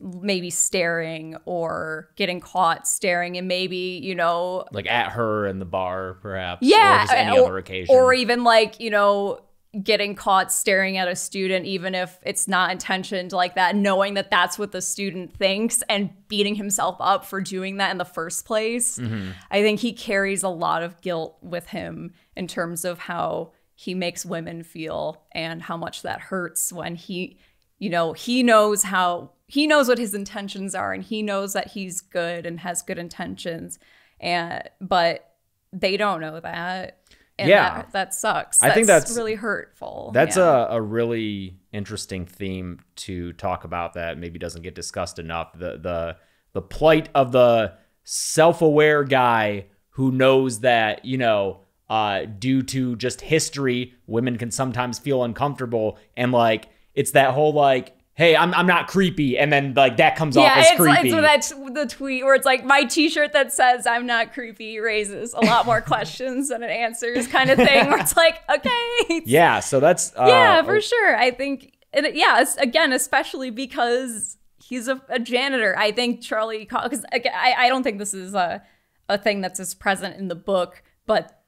maybe staring or getting caught staring and maybe, you know, like at her in the bar, perhaps. yeah, Or just any or, other occasion. or even like you know getting caught staring at a student even if it's not intentioned like that knowing that that's what the student thinks and beating himself up for doing that in the first place Mm-hmm. i think he carries a lot of guilt with him in terms of how he makes women feel and how much that hurts when he you know he knows how he knows what his intentions are and he knows that he's good and has good intentions and but they don't know that and Yeah. that, that sucks I think that's- really hurtful That's Yeah. a, a really interesting theme to talk about that maybe doesn't get discussed enough. The the the plight of the self-aware guy who knows that, you know, uh, due to just history, women can sometimes feel uncomfortable and like it's that whole like, hey, I'm I'm not creepy, and then like that comes off yeah, as it's, creepy. it's that's the tweet where it's like my T-shirt that says "I'm not creepy" raises a lot more questions than it answers, kind of thing. Where it's like, (laughs) okay, yeah, so that's uh, yeah, for sure. I think, it- yeah, again, especially because he's a, a janitor. I think Charlie because I, I don't think this is a a thing that's as present in the book, but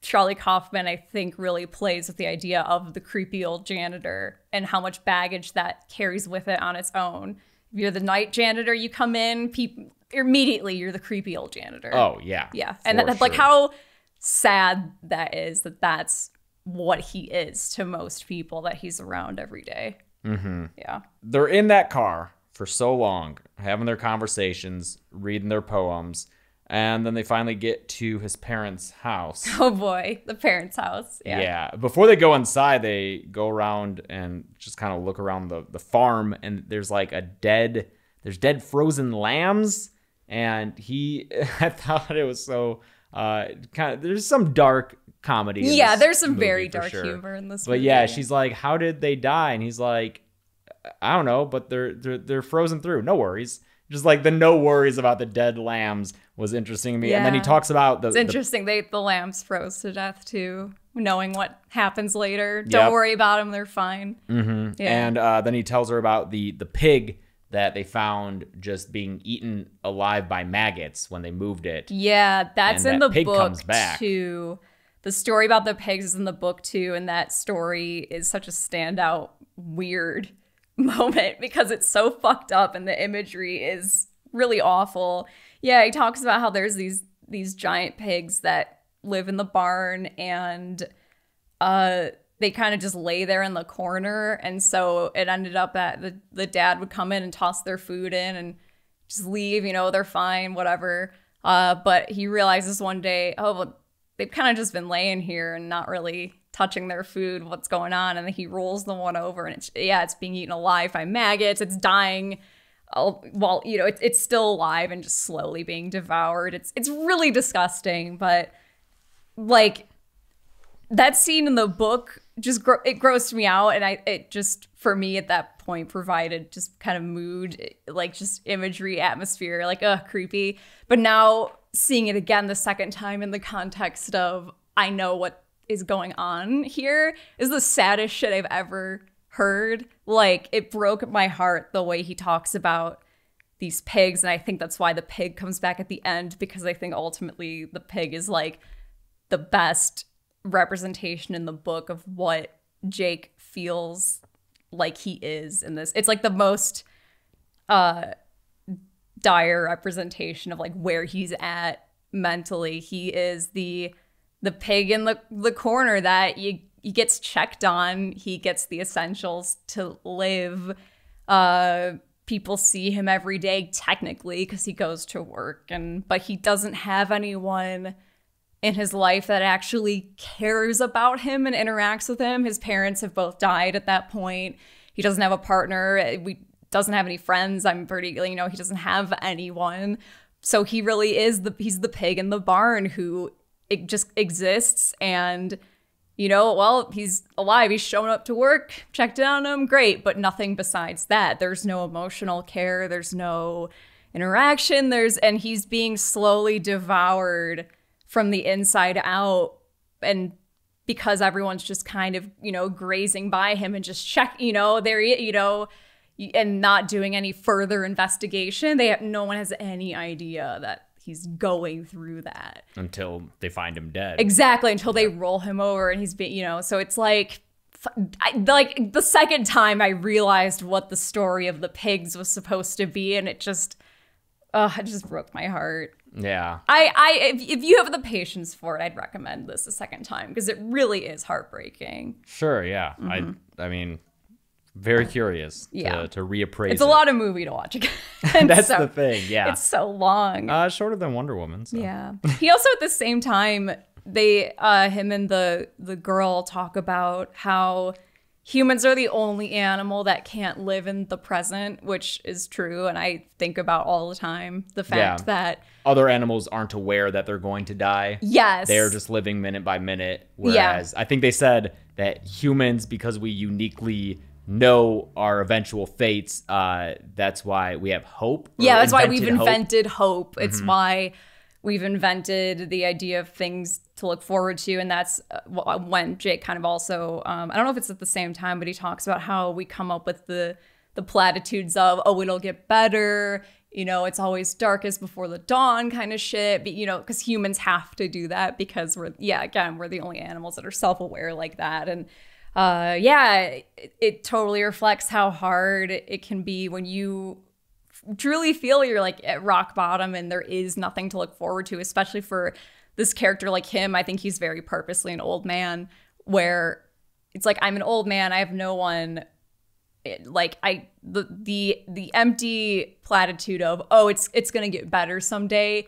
Charlie Kaufman, I think, really plays with the idea of the creepy old janitor and how much baggage that carries with it on its own. If you're the night janitor, you come in, peop- immediately you're the creepy old janitor. Oh yeah, yeah, and that, like sure. how sad that is that that's what he is to most people that he's around every day. Mm-hmm. Yeah. they're in that car for so long, having their conversations, reading their poems, and then they finally get to his parents' house. (laughs) Oh boy, the parents' house. Yeah. Yeah. Before they go inside, they go around and just kind of look around the, the farm, and there's like a dead, there's dead frozen lambs, and he, (laughs) I thought it was so, uh, kind of. There's some dark comedy. Yeah, there's some very dark sure. humor in this But movie, yeah, yeah. she's like, "How did they die?" And he's like, "I don't know, but they're they're they're frozen through. No worries." Just like the no worries about the dead lambs was interesting to me. And then he talks about the, It's the interesting. They the lambs froze to death too, knowing what happens later. Don't Yep. worry about them; they're fine. Mm-hmm. Yeah. and uh, then he tells her about the the pig that they found just being eaten alive by maggots when they moved it. yeah, that's And in that the pig book comes back. too. The story about the pigs is in the book too, and that story is such a standout, weird (laughs) moment because it's so fucked up and the imagery is really awful. Yeah, he talks about how there's these these giant pigs that live in the barn and uh they kind of just lay there in the corner and so it ended up that the, the dad would come in and toss their food in and just leave you know they're fine whatever uh but he realizes one day oh well they've kind of just been laying here and not really touching their food what's going on and then he rolls the one over and it's yeah it's being eaten alive by maggots it's dying uh, while you know it's, it's still alive and just slowly being devoured. It's it's really disgusting but like that scene in the book just gro- it grossed me out and i it just for me at that point provided just kind of mood like just imagery atmosphere like uh creepy. But now seeing it again the second time in the context of i know what is going on here is the saddest shit i've ever heard like it broke my heart the way he talks about these pigs and i think that's why the pig comes back at the end because i think ultimately the pig is like the best representation in the book of what Jake feels like he is in this. It's like the most uh dire representation of like where he's at mentally. He is the the pig in the the corner that you he gets checked on, he gets the essentials to live. Uh people see him every day technically because he goes to work and but he doesn't have anyone in his life that actually cares about him and interacts with him. His parents have both died at that point. He doesn't have a partner. We doesn't have any friends. I'm pretty, you know, he doesn't have anyone. So he really is the he's the pig in the barn who it just exists and you know, well, he's alive. He's shown up to work, checked in on him, great, but nothing besides that. There's no emotional care. There's no interaction. There's and he's being slowly devoured from the inside out and because everyone's just kind of you know grazing by him and just check you know they're you know and not doing any further investigation they have no one has any idea that he's going through that until they find him dead. exactly until they roll him over and he's being you know so it's like I, like the second time i realized what the story of the pigs was supposed to be and it just uh, it just broke my heart yeah. I, I, if, if you have the patience for it, I'd recommend this a second time because it really is heartbreaking. Sure, yeah. I I mean very curious to. Yeah. to reappraise It's a it. lot of movie to watch again. (laughs) (laughs) That's So, the thing, yeah. It's so long. uh shorter than Wonder Woman. So. yeah. He also at the same time they uh him and the the girl talk about how humans are the only animal that can't live in the present, which is true and I think about all the time the fact Yeah. that Other animals aren't aware that they're going to die. yes. They're just living minute by minute. Whereas I think they said that humans, because we uniquely know our eventual fates, uh, that's why we have hope. Yeah, that's why we've invented hope. It's Mm-hmm. why we've invented the idea of things to look forward to, and that's uh, when Jake kind of also. Um, I don't know if it's at the same time, but he talks about how we come up with the the platitudes of oh it'll get better you know it's always darkest before the dawn kind of shit but you know because humans have to do that because we're yeah again we're the only animals that are self-aware like that and uh yeah it, it totally reflects how hard it can be when you truly feel you're like at rock bottom and there is nothing to look forward to especially for this character like him. I think he's very purposely an old man where it's like i'm an old man. I have no one it- like i the the the empty platitude of oh it's it's gonna get better someday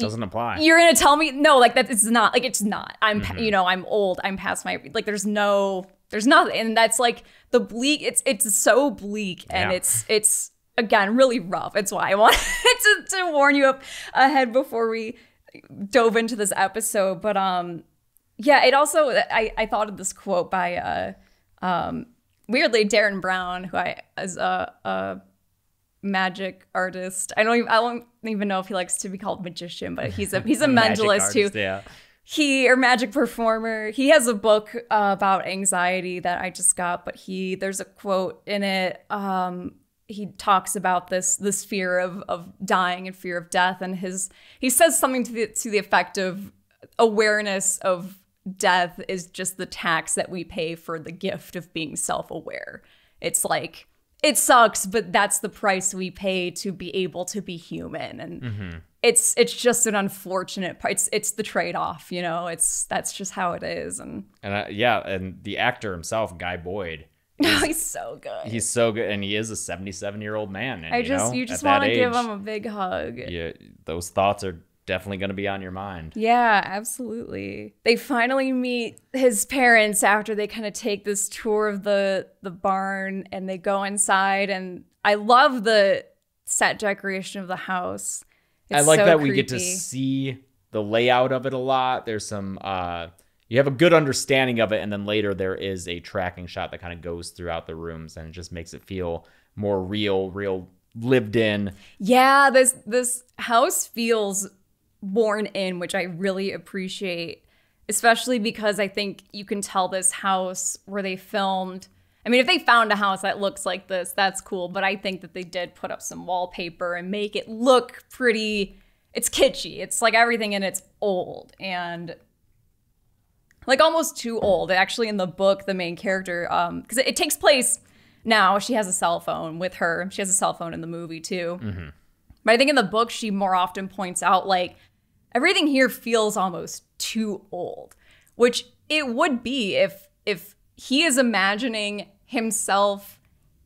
Doesn't apply. you're gonna tell me no like that it's not like it's not. I'm pa- you know i'm old i'm past my like there's no there's nothing. And that's like the bleak it's it's so bleak and Yeah. it's it's again really rough. It's why i wanted (laughs) to, to warn you up ahead before we dove into this episode. But um yeah it also i i thought of this quote by uh um weirdly Derren Brown who i as a, a magic artist. I don't even I don't even know if he likes to be called magician, but he's a (laughs) he's a Magic mentalist who Yeah. he or magic performer. He has a book uh, about anxiety that I just got, but he there's a quote in it. Um, he talks about this this fear of of dying and fear of death, and his he says something to the to the effect of awareness of death is just the tax that we pay for the gift of being self aware. It's like it sucks, but that's the price we pay to be able to be human, and it's it's just an unfortunate part. It's it's the trade off, you know. It's that's just how it is, and And uh, yeah, and the actor himself, Guy Boyd, (laughs) No, he's so good. he's so good, and he is a 77 year old man. And, I you just know, you just want to give him a big hug. Yeah, those thoughts are definitely going to be on your mind. Yeah, absolutely. They finally meet his parents after they kind of take this tour of the the barn and they go inside and I love the set decoration of the house. I like so that we get to see the layout of it a lot. There's some uh you have a good understanding of it and then later there is a tracking shot that kind of goes throughout the rooms and it just makes it feel more real, real lived in. Yeah, this this house feels worn in, which I really appreciate, especially because I think you can tell this house where they filmed. I mean, if they found a house that looks like this, that's cool, but I think that they did put up some wallpaper and make it look pretty it's kitschy. It's like everything in it's old and like almost too old. Actually, in the book, the main character, um, because it, it takes place now. She has a cell phone with her. She has a cell phone in the movie too. But I think in the book, she more often points out like everything here feels almost too old, which it would be if if he is imagining himself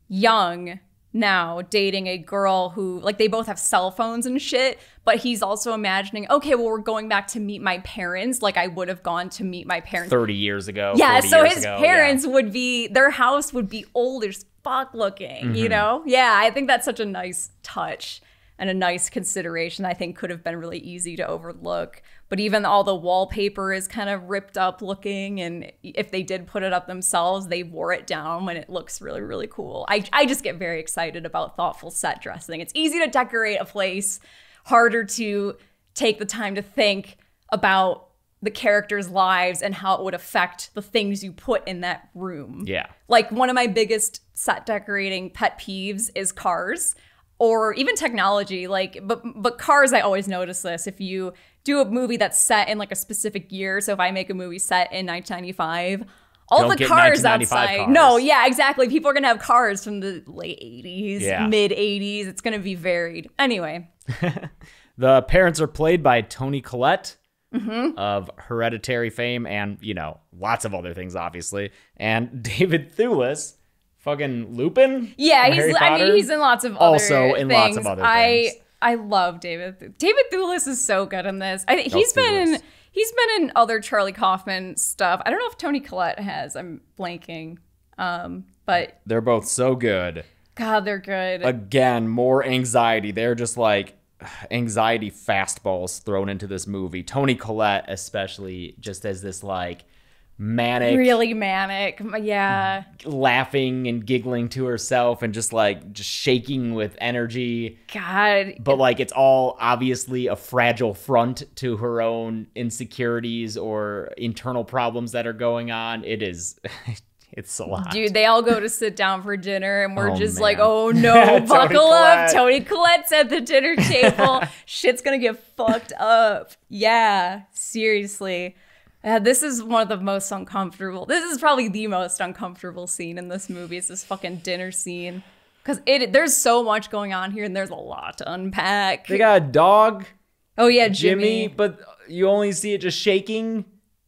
young now dating a girl who like they both have cell phones and shit but he's also imagining okay well we're going back to meet my parents like i would have gone to meet my parents 30 years ago. yeah so his ago, parents would be their house would be old as fuck looking Mm-hmm. you know yeah i think that's such a nice touch and a nice consideration i think could have been really easy to overlook but even all the wallpaper is kind of ripped up looking and if they did put it up themselves they wore it down when it looks really really cool i, I just get very excited about thoughtful set dressing it's easy to decorate a place harder to take the time to think about the characters' lives and how it would affect the things you put in that room. Yeah. Like one of my biggest set decorating pet peeves is cars or even technology like but but cars I always notice this if you do a movie that's set in like a specific year so if I make a movie set in 1995 all Don't the cars outside cars. no yeah exactly people are going to have cars from the late 80s Yeah. mid 80s it's going to be varied anyway (laughs) The parents are played by Toni Collette Mm-hmm. of Hereditary fame and, you know, lots of other things, obviously. And (laughs) David Thewlis, fucking Lupin. Yeah, he's. I mean, he's in lots of other Also in things. lots of other I things. I love David. David Thewlis is so good in this. I think he's been Thewlis. he's been in other Charlie Kaufman stuff. I don't know if Toni Collette has. I'm blanking. Um, but They're both so good. God, they're good. Again, more anxiety. They're just like (sighs) anxiety fastballs thrown into this movie. Toni Collette, especially, just as this like manic, really manic. Yeah. laughing and giggling to herself and just like just shaking with energy. God. but like it's all obviously a fragile front to her own insecurities or internal problems that are going on it is (laughs) It's a lot. Dude, they all go to sit down for dinner, and we're Oh, just man. like, oh (laughs) no, buckle up. Toni Collette's at the dinner table. (laughs) Shit's gonna get fucked up. Yeah, seriously. Uh, this is one of the most uncomfortable. This is probably the most uncomfortable scene in this movie. It's this fucking dinner scene. Because it there's so much going on here, and there's a lot to unpack. they got a dog, oh yeah, Jimmy, Jimmy. but you only see it just shaking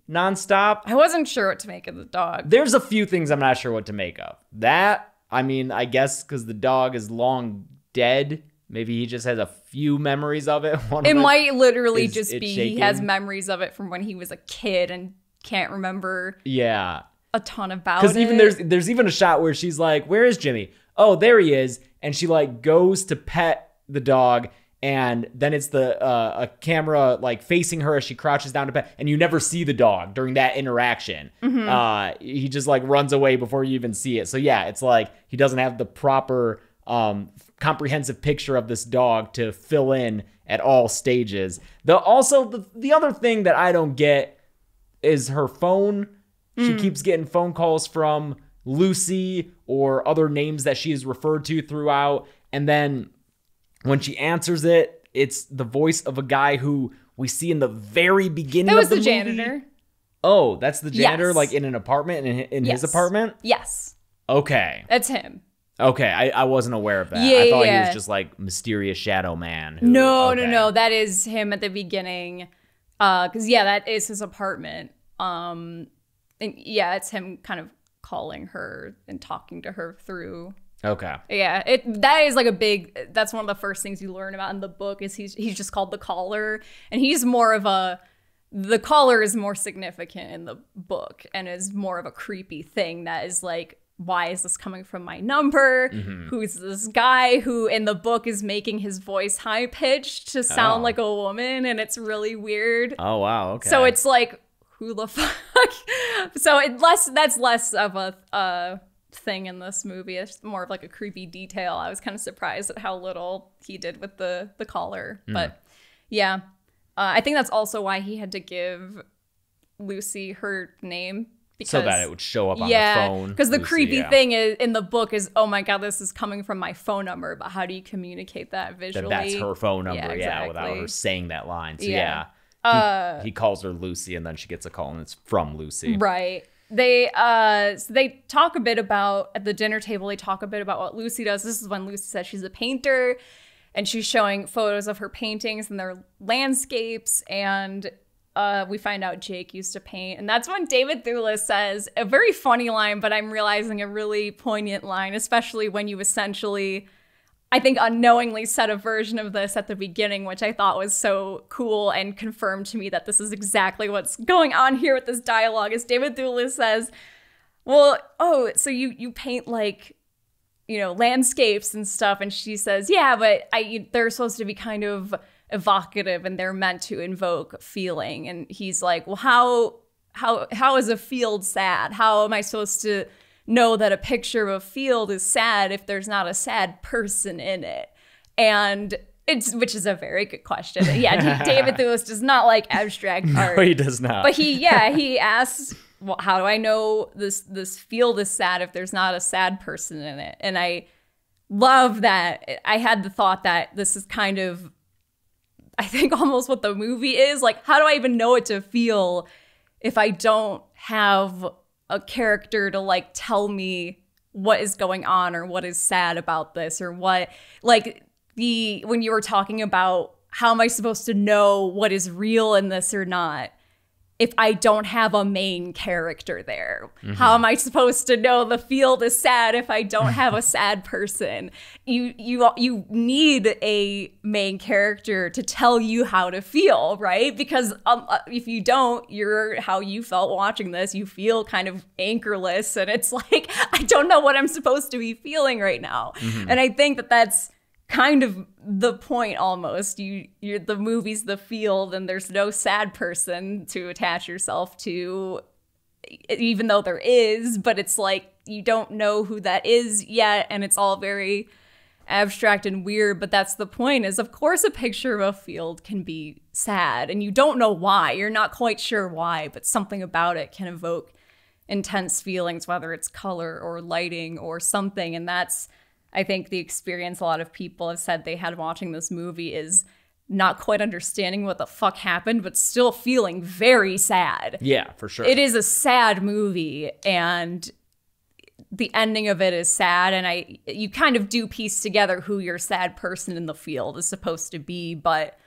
nonstop. I wasn't sure what to make of the dog. There's a few things I'm not sure what to make of. That, I mean, I guess because the dog is long dead, maybe he just has a few memories of it. (laughs) One of It might literally is just be he has memories of it from when he was a kid and can't remember Yeah. a ton about it. Because even there's there's even a shot where she's like, "Where is Jimmy? Oh, there he is!" And she like goes to pet the dog, and then it's the uh, a camera like facing her as she crouches down to pet, and you never see the dog during that interaction. Mm-hmm. Uh, he just like runs away before you even see it. So yeah, it's like he doesn't have the proper um, comprehensive picture of this dog to fill in at all stages. The also the, the other thing that I don't get is her phone. She hmm. keeps getting phone calls from Lucy or other names that she is referred to throughout. And then when she answers it, it's the voice of a guy who we see in the very beginning that was of the, the, movie. janitor. Oh, that's the janitor, Yes. like in an apartment in, in Yes. his apartment. Yes, Okay, that's him. Okay, I, I wasn't aware of that. Yeah, I thought he was just like mysterious shadow man. Who, No, okay. no, no. That is him at the beginning. Uh, cause yeah, that is his apartment. Um, and yeah, it's him kind of calling her and talking to her through Okay, Yeah, it that is like a big. That's one of the first things you learn about in the book is he's he's just called the caller, and he's more of a. The caller is more significant in the book and is more of a creepy thing that is like, why is this coming from my number? Mm-hmm. Who's this guy who in the book is making his voice high pitched to sound Oh. like a woman, and it's really weird. oh wow, okay. So it's like, who the (laughs) fuck? so it less that's less of a uh, thing in this movie. It's more of like a creepy detail. I was kind of surprised at how little he did with the the caller, Hmm. but yeah, uh, I think that's also why he had to give Lucy her name because so that it would show up on yeah, the phone. because the Lucy, creepy yeah. thing is in the book is oh my god, this is coming from my phone number. But how do you communicate that that visually? that's her phone number, Yeah, yeah, without her saying that line. So Yeah. yeah, Uh, he, he calls her Lucy, and then she gets a call, and it's from Lucy. Right. They uh so they talk a bit about at the dinner table, they talk a bit about what Lucy does. This is when Lucy says she's a painter and she's showing photos of her paintings and their landscapes and uh, we find out Jake used to paint, and that's when David Thewlis says a very funny line, but I'm realizing a really poignant line, especially when you essentially I think unknowingly said a version of this at the beginning, which I thought was so cool and confirmed to me that this is exactly what's going on here with this dialogue. Is David Thewlis says, "Well, oh, so you you paint like." You know, landscapes and stuff, and she says, "Yeah, but I they're supposed to be kind of evocative, and they're meant to invoke feeling." And he's like, "Well, how how how is a field sad? How am I supposed to know that a picture of a field is sad if there's not a sad person in it? And it's which is a very good question. Yeah, (laughs) David Thewlis does not like abstract art. No, he does not. But he, yeah, he asks, well, "How do I know this this field is sad if there's not a sad person in it?" And I love that. I had the thought that this is kind of, I think, (laughs) almost what the movie is. Like, how do I even know it to feel if I don't have a character to like tell me what is going on or what is sad about this or what like the when you were talking about how am I supposed to know what is real in this or not if I don't have a main character there? How am I supposed to know the field is sad if I don't have a sad person? You you you need a main character to tell you how to feel, right? Because um, uh, if you don't, you're how you felt watching this. You feel kind of anchorless, and it's (laughs) like I don't know what I'm supposed to be feeling right now. And I think that that's kind of the point almost you you're the movie's the field and there's no sad person to attach yourself to even though there is but it's like you don't know who that is yet and it's all very abstract and weird but that's the point is of course a picture of a field can be sad and you don't know why you're not quite sure why but something about it can evoke intense feelings, whether it's color or lighting or something. And that's, I think, the experience a lot of people have said they had watching this movie is not quite understanding what the fuck happened, but still feeling very sad. Yeah, for sure. It is a sad movie, and the ending of it is sad. And I, you kind of do piece together who your sad person in the field is supposed to be, but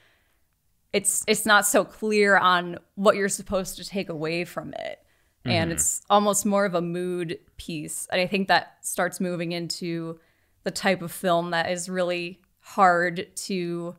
it's it's not so clear on what you're supposed to take away from it. And mm-hmm. it's almost more of a mood piece. And I think that starts moving into the type of film that is really hard to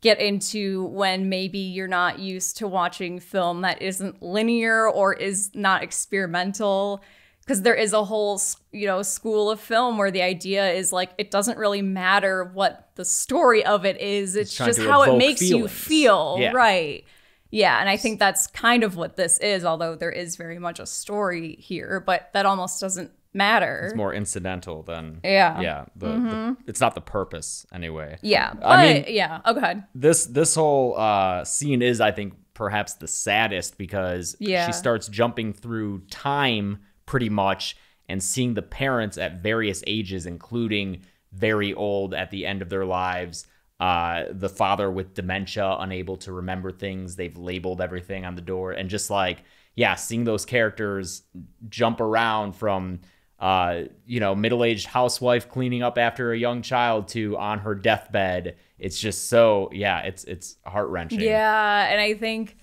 get into when maybe you're not used to watching film that isn't linear or is not experimental. Because there is a whole you know school of film where the idea is like it doesn't really matter what the story of it is it's, trying just how it makes you feel. Yeah. right. Yeah and i think that's kind of what this is although there is very much a story here but that almost doesn't matter it's more incidental than Yeah. yeah. The, the it's not the purpose anyway. yeah but I mean- yeah oh god this this whole uh, scene is, I think, perhaps the saddest because Yeah. she starts jumping through time pretty much and seeing the parents at various ages, including very old at the end of their lives. Uh, the father with dementia, unable to remember things. They've labeled everything on the door, and just like yeah, seeing those characters jump around from uh, you know, middle-aged housewife cleaning up after a young child to on her deathbed. It's just so yeah, it's it's heart-wrenching. Yeah, and I think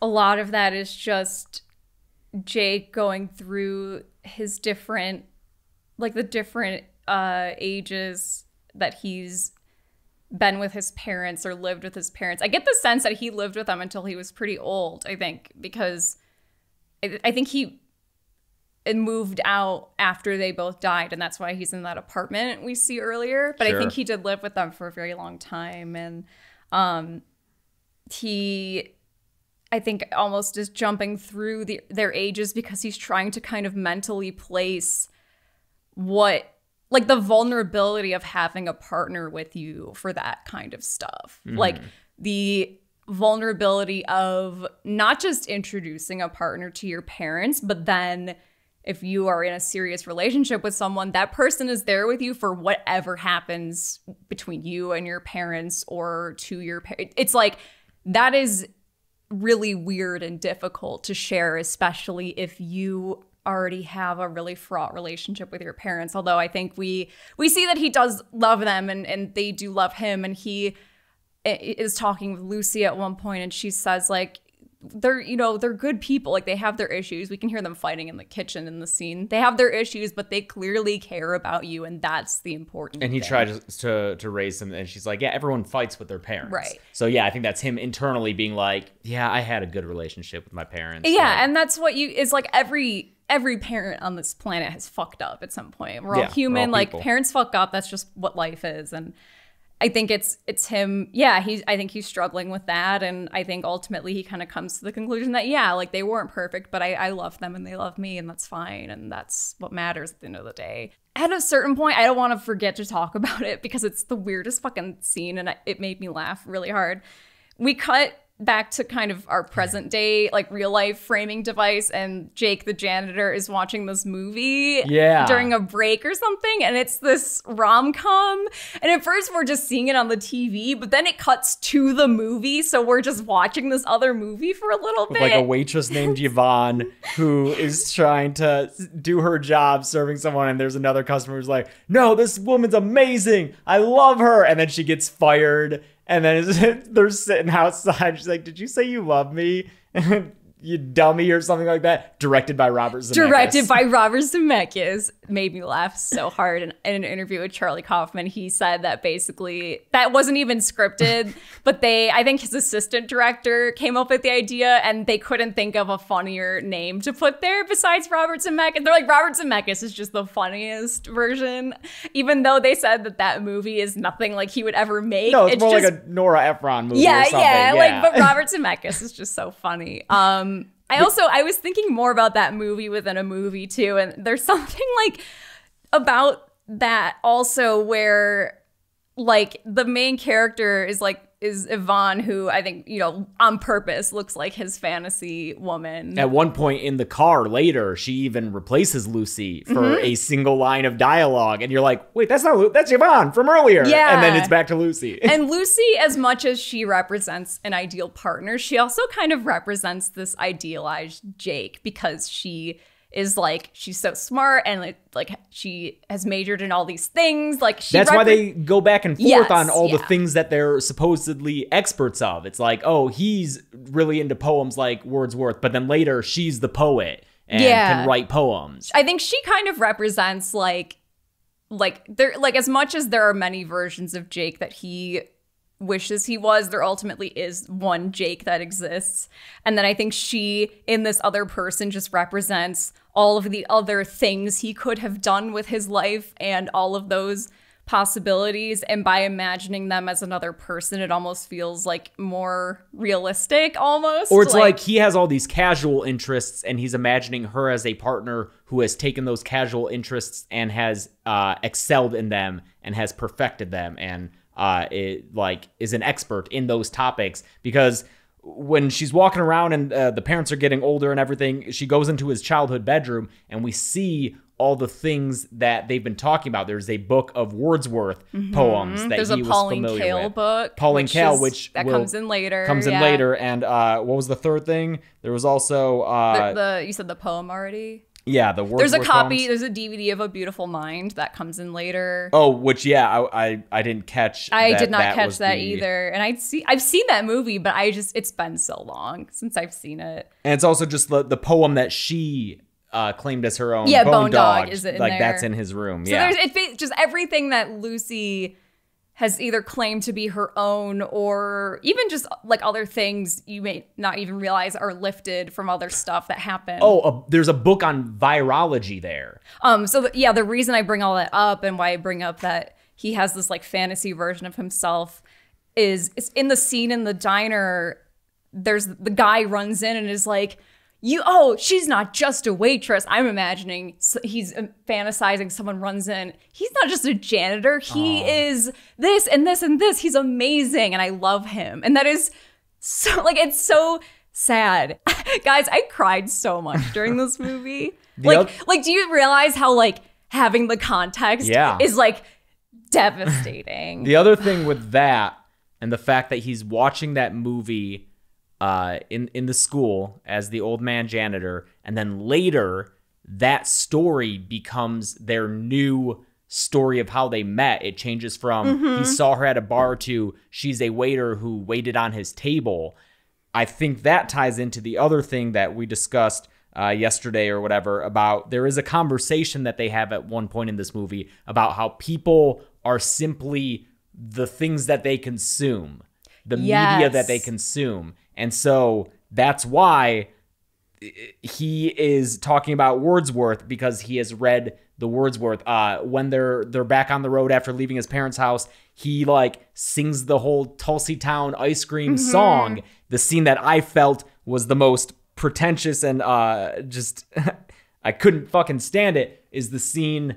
a lot of that is just Jake going through his different like the different uh ages that he's been with his parents or lived with his parents. I get the sense that he lived with them until he was pretty old, I think, because I, I think he it moved out after they both died and that's why he's in that apartment we see earlier. But i think he did live with them for a very long time and um he i think almost is jumping through the, their ages because he's trying to kind of mentally place what like the vulnerability of having a partner with you for that kind of stuff. Like the vulnerability of not just introducing a partner to your parents but then if you are in a serious relationship with someone that person is there with you for whatever happens between you and your parents or to your parents it's like that is really weird and difficult to share, especially if you already have a really fraught relationship with your parents. Although I think we we see that he does love them and and they do love him, and he eh, is talking with Lucy at one point, and she says like they're you know they're good people like they have their issues we can hear them fighting in the kitchen in the scene they have their issues but they clearly care about you and that's the important And he thing. tried to, to to raise him, and she's like, "Yeah, everyone fights with their parents." Right. So yeah, I think that's him internally being like, "Yeah, I had a good relationship with my parents." Yeah, Like, and that's what you is like every every parent on this planet has fucked up at some point. We're Yeah, all we're human, all like parents fuck up. That's just what life is. And I think it's it's him. Yeah, he's I think he's struggling with that. And I think ultimately he kind of comes to the conclusion that yeah, like they weren't perfect, but I, I love them and they love me and that's fine. And that's what matters at the end of the day. At a certain point, I don't want to forget to talk (laughs) about it because it's the weirdest fucking scene and it made me laugh really hard. We cut back to kind of our present day, like real life framing device, and Jake, the janitor, is watching this movie Yeah. during a break or something, and it's this rom com. And at first, we're just seeing it on the TV, but then it cuts to the movie, so we're just watching this other movie for a little with bit. like a waitress named (laughs) Yvonne who is trying to do her job serving someone, and there's another customer who's like, "No, this woman's amazing. I love her," and then she gets fired, and then (laughs) they're sitting outside. She's like, "Did you say you love me?" (laughs) You dummy or something like that. Directed by Robert Zemeckis. Directed by (laughs) Robert Zemeckis made me laugh so hard. In, in an interview with Charlie Kaufman, he said that basically that wasn't even scripted, (laughs) but they, I think his assistant director came up with the idea, and they couldn't think of a funnier name to put there besides Robert Zemeckis. And they're like Robert Zemeckis is just the funniest version, even though they said that that movie is nothing like he would ever make. No, it's, more just like a Nora Ephron movie. yeah, or something. yeah, yeah. like but Robert (laughs) Zemeckis is just so funny. Um I also I was thinking more about that movie within a movie too and there's (laughs) something like about that also where like the main character is like is Yvonne, who I think you know on purpose looks like his fantasy woman. At one point in the car later, she even replaces Lucy for Mm-hmm. a single line of dialogue, and you're like, "Wait, that's not Lu- that's Yvonne from earlier." Yeah. and then it's back to Lucy. (laughs) and Lucy, as much as she represents an ideal partner, she also kind of represents this idealized Jake because she is like she's so smart and like, like she has majored in all these things. Like she That's why they go back and forth Yes, on all the things that they're supposedly experts of. It's like, oh, he's really into poems like Wordsworth, but then later she's the poet and Yeah. can write poems. I think she kind of represents like like there like as much as there are many versions of Jake that he wishes he was, there ultimately is one Jake that exists. And then I think she in this other person just represents all of the other things he could have done with his life and all of those possibilities and by imagining them as another person it almost feels like more realistic almost Or it's like, he has all these casual interests and he's imagining her as a partner who has taken those casual interests and has uh, excelled in them and has perfected them and uh, it, like is an expert in those topics because when she's walking around and uh, the parents are getting older and everything, she goes into his childhood bedroom and we see all the things that they've been talking about. There's a book of Wordsworth poems that Mm-hmm. There's he a was Pauline familiar Kael with. book, Pauline which Kael, is- which that will- comes in later, Comes in yeah. later, and uh, what was the third thing? There was also uh, the, the you said the poem already. Yeah, the There's a copy. There's a DVD of a Beautiful Mind that comes in later. Oh, which yeah, I I, I didn't catch. I that did not that catch that the- either, and I see I've seen that movie, but I just it's been so long since I've seen it. And it's also just the the poem that she uh, claimed as her own. Yeah, Bone, Bone Dog Dog is in like there. that's in his room. So yeah, there's it just everything that Lucy has either claimed to be her own or even just like other things you may not even realize are lifted from other stuff that happened. oh, a, there's a book on virology there. Um, so the, yeah, the reason I bring all that up and why I bring up that he has this like fantasy version of himself is it's in the scene in the diner. There's the guy runs in and is like, "You oh, she's not just a waitress." I'm imagining he's um, fantasizing. Someone runs in. He's not just a janitor. He is this and this and this. He's amazing, and I love him. And that is so (laughs) like it's so sad, (laughs) guys. I cried so much during this (laughs) movie. like, like, do you realize how like having the context Yeah. is like devastating? The other thing with that and the fact that he's watching that movie uh, in in the school as the old man janitor, and then later that story becomes their new story of how they met. It changes from he saw her at a bar to she's a waiter who waited on his table. I think that ties into the other thing that we discussed uh, yesterday or whatever about there is a conversation that they have at one point in this movie about how people are simply the things that they consume, the media that they consume. And so that's why he is talking about Wordsworth because he has read the Wordsworth. Uh, when they're they're back on the road after leaving his parents' house, he like sings the whole Tulsey Town ice cream song. The scene that I felt was the most pretentious and uh, just (laughs) I couldn't fucking stand it. Is the scene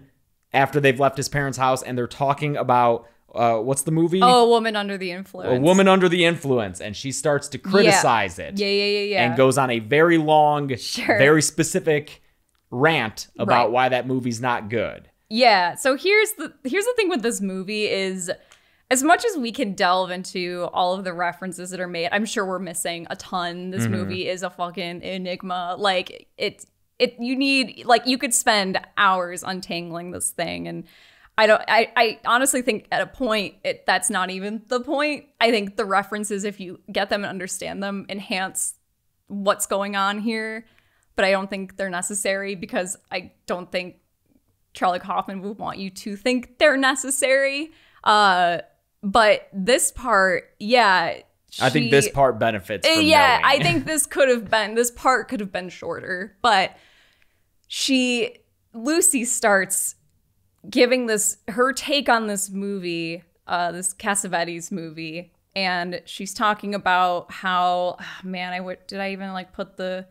after they've left his parents' house and they're talking about uh, what's the movie? oh, a woman under the influence. a woman under the influence, and she starts to criticize it Yeah, yeah, yeah, yeah. and goes on a very long, Sure. very specific rant about Right. why that movie's not good. Yeah. So here's the here's the thing with this movie is as much as we can delve into all of the references that are made, I'm sure we're missing a ton. This movie is a fucking enigma. Like it it you need like you could spend hours untangling this thing and I don't I, I honestly think at a point it that's not even the point. I think the references if you get them and understand them enhance what's going on here, but I don't think they're necessary because I don't think Charlie Kaufman would want you to think they're necessary. Uh, but this part, yeah. I think this part benefits. Yeah, I think this could have been this part could have been shorter, but she Lucy starts giving this her take on this movie, uh, this Cassavetes movie, and she's talking about how ah, man, I would did I even like put the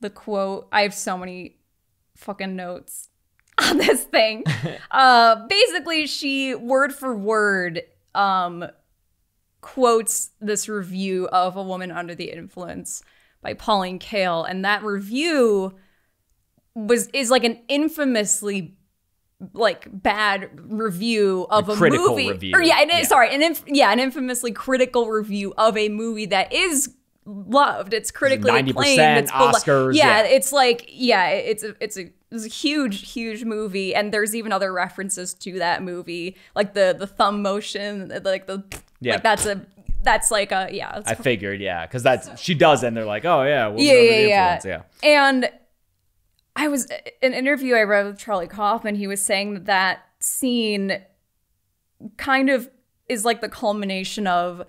the quote? I have so many fucking notes (laughs) on this thing. (laughs) uh basically she word for word um quotes this review of A Woman Under the Influence by Pauline Kael, and that review was is like an infamously like bad review of A a, critical movie. review. Or yeah, and, Yeah. sorry, an inf- yeah, an infamously critical review of a movie that is loved. It's critically 90% acclaimed. It's beloved. Oscars, Yeah, yeah. it's like yeah, it's a it's a it's a huge huge movie, and there's even other references to that movie, like the the thumb motion, like the Yeah. like that's a that's like a yeah. I figured, yeah, because that's she does, and they're like, oh yeah, woman yeah, yeah, the yeah. yeah. And I was uh, an interview I read with Charlie Kaufman. He was saying that that scene kind of is like the culmination of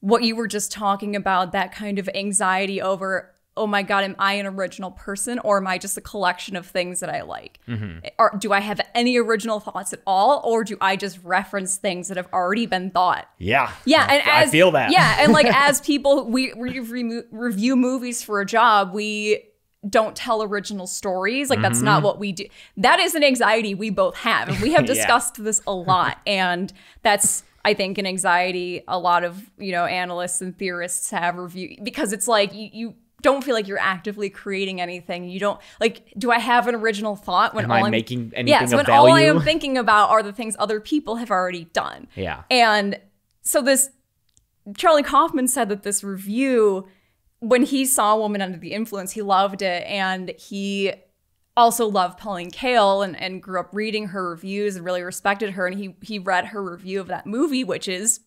what you were just talking about. That kind of anxiety over. Oh my God, am I an original person or am I just a collection of things that I like? Mm-hmm. Or do I have any original thoughts at all? Or do I just reference things that have already been thought? Yeah, Yeah, I, and I as feel that. Yeah, and like (laughs) as people we, we remo- review movies for a job, we don't tell original stories. Like that's Mm-hmm. not what we do. That is an anxiety we both have, and we have (laughs) Yeah. discussed this a lot. And that's I think an anxiety a lot of you know analysts and theorists have review because it's like you. you don't feel like you're actively creating anything. You don't like. Do I have an original thought when Am all I I'm making anything Yes, of when all I am thinking about are the things other people have already done. Yeah. And so this Charlie Kaufman said that this review, when he saw Woman Under the Influence, he loved it. And he also loved Pauline Kael and, and grew up reading her reviews and really respected her. And he he read her review of that movie, which is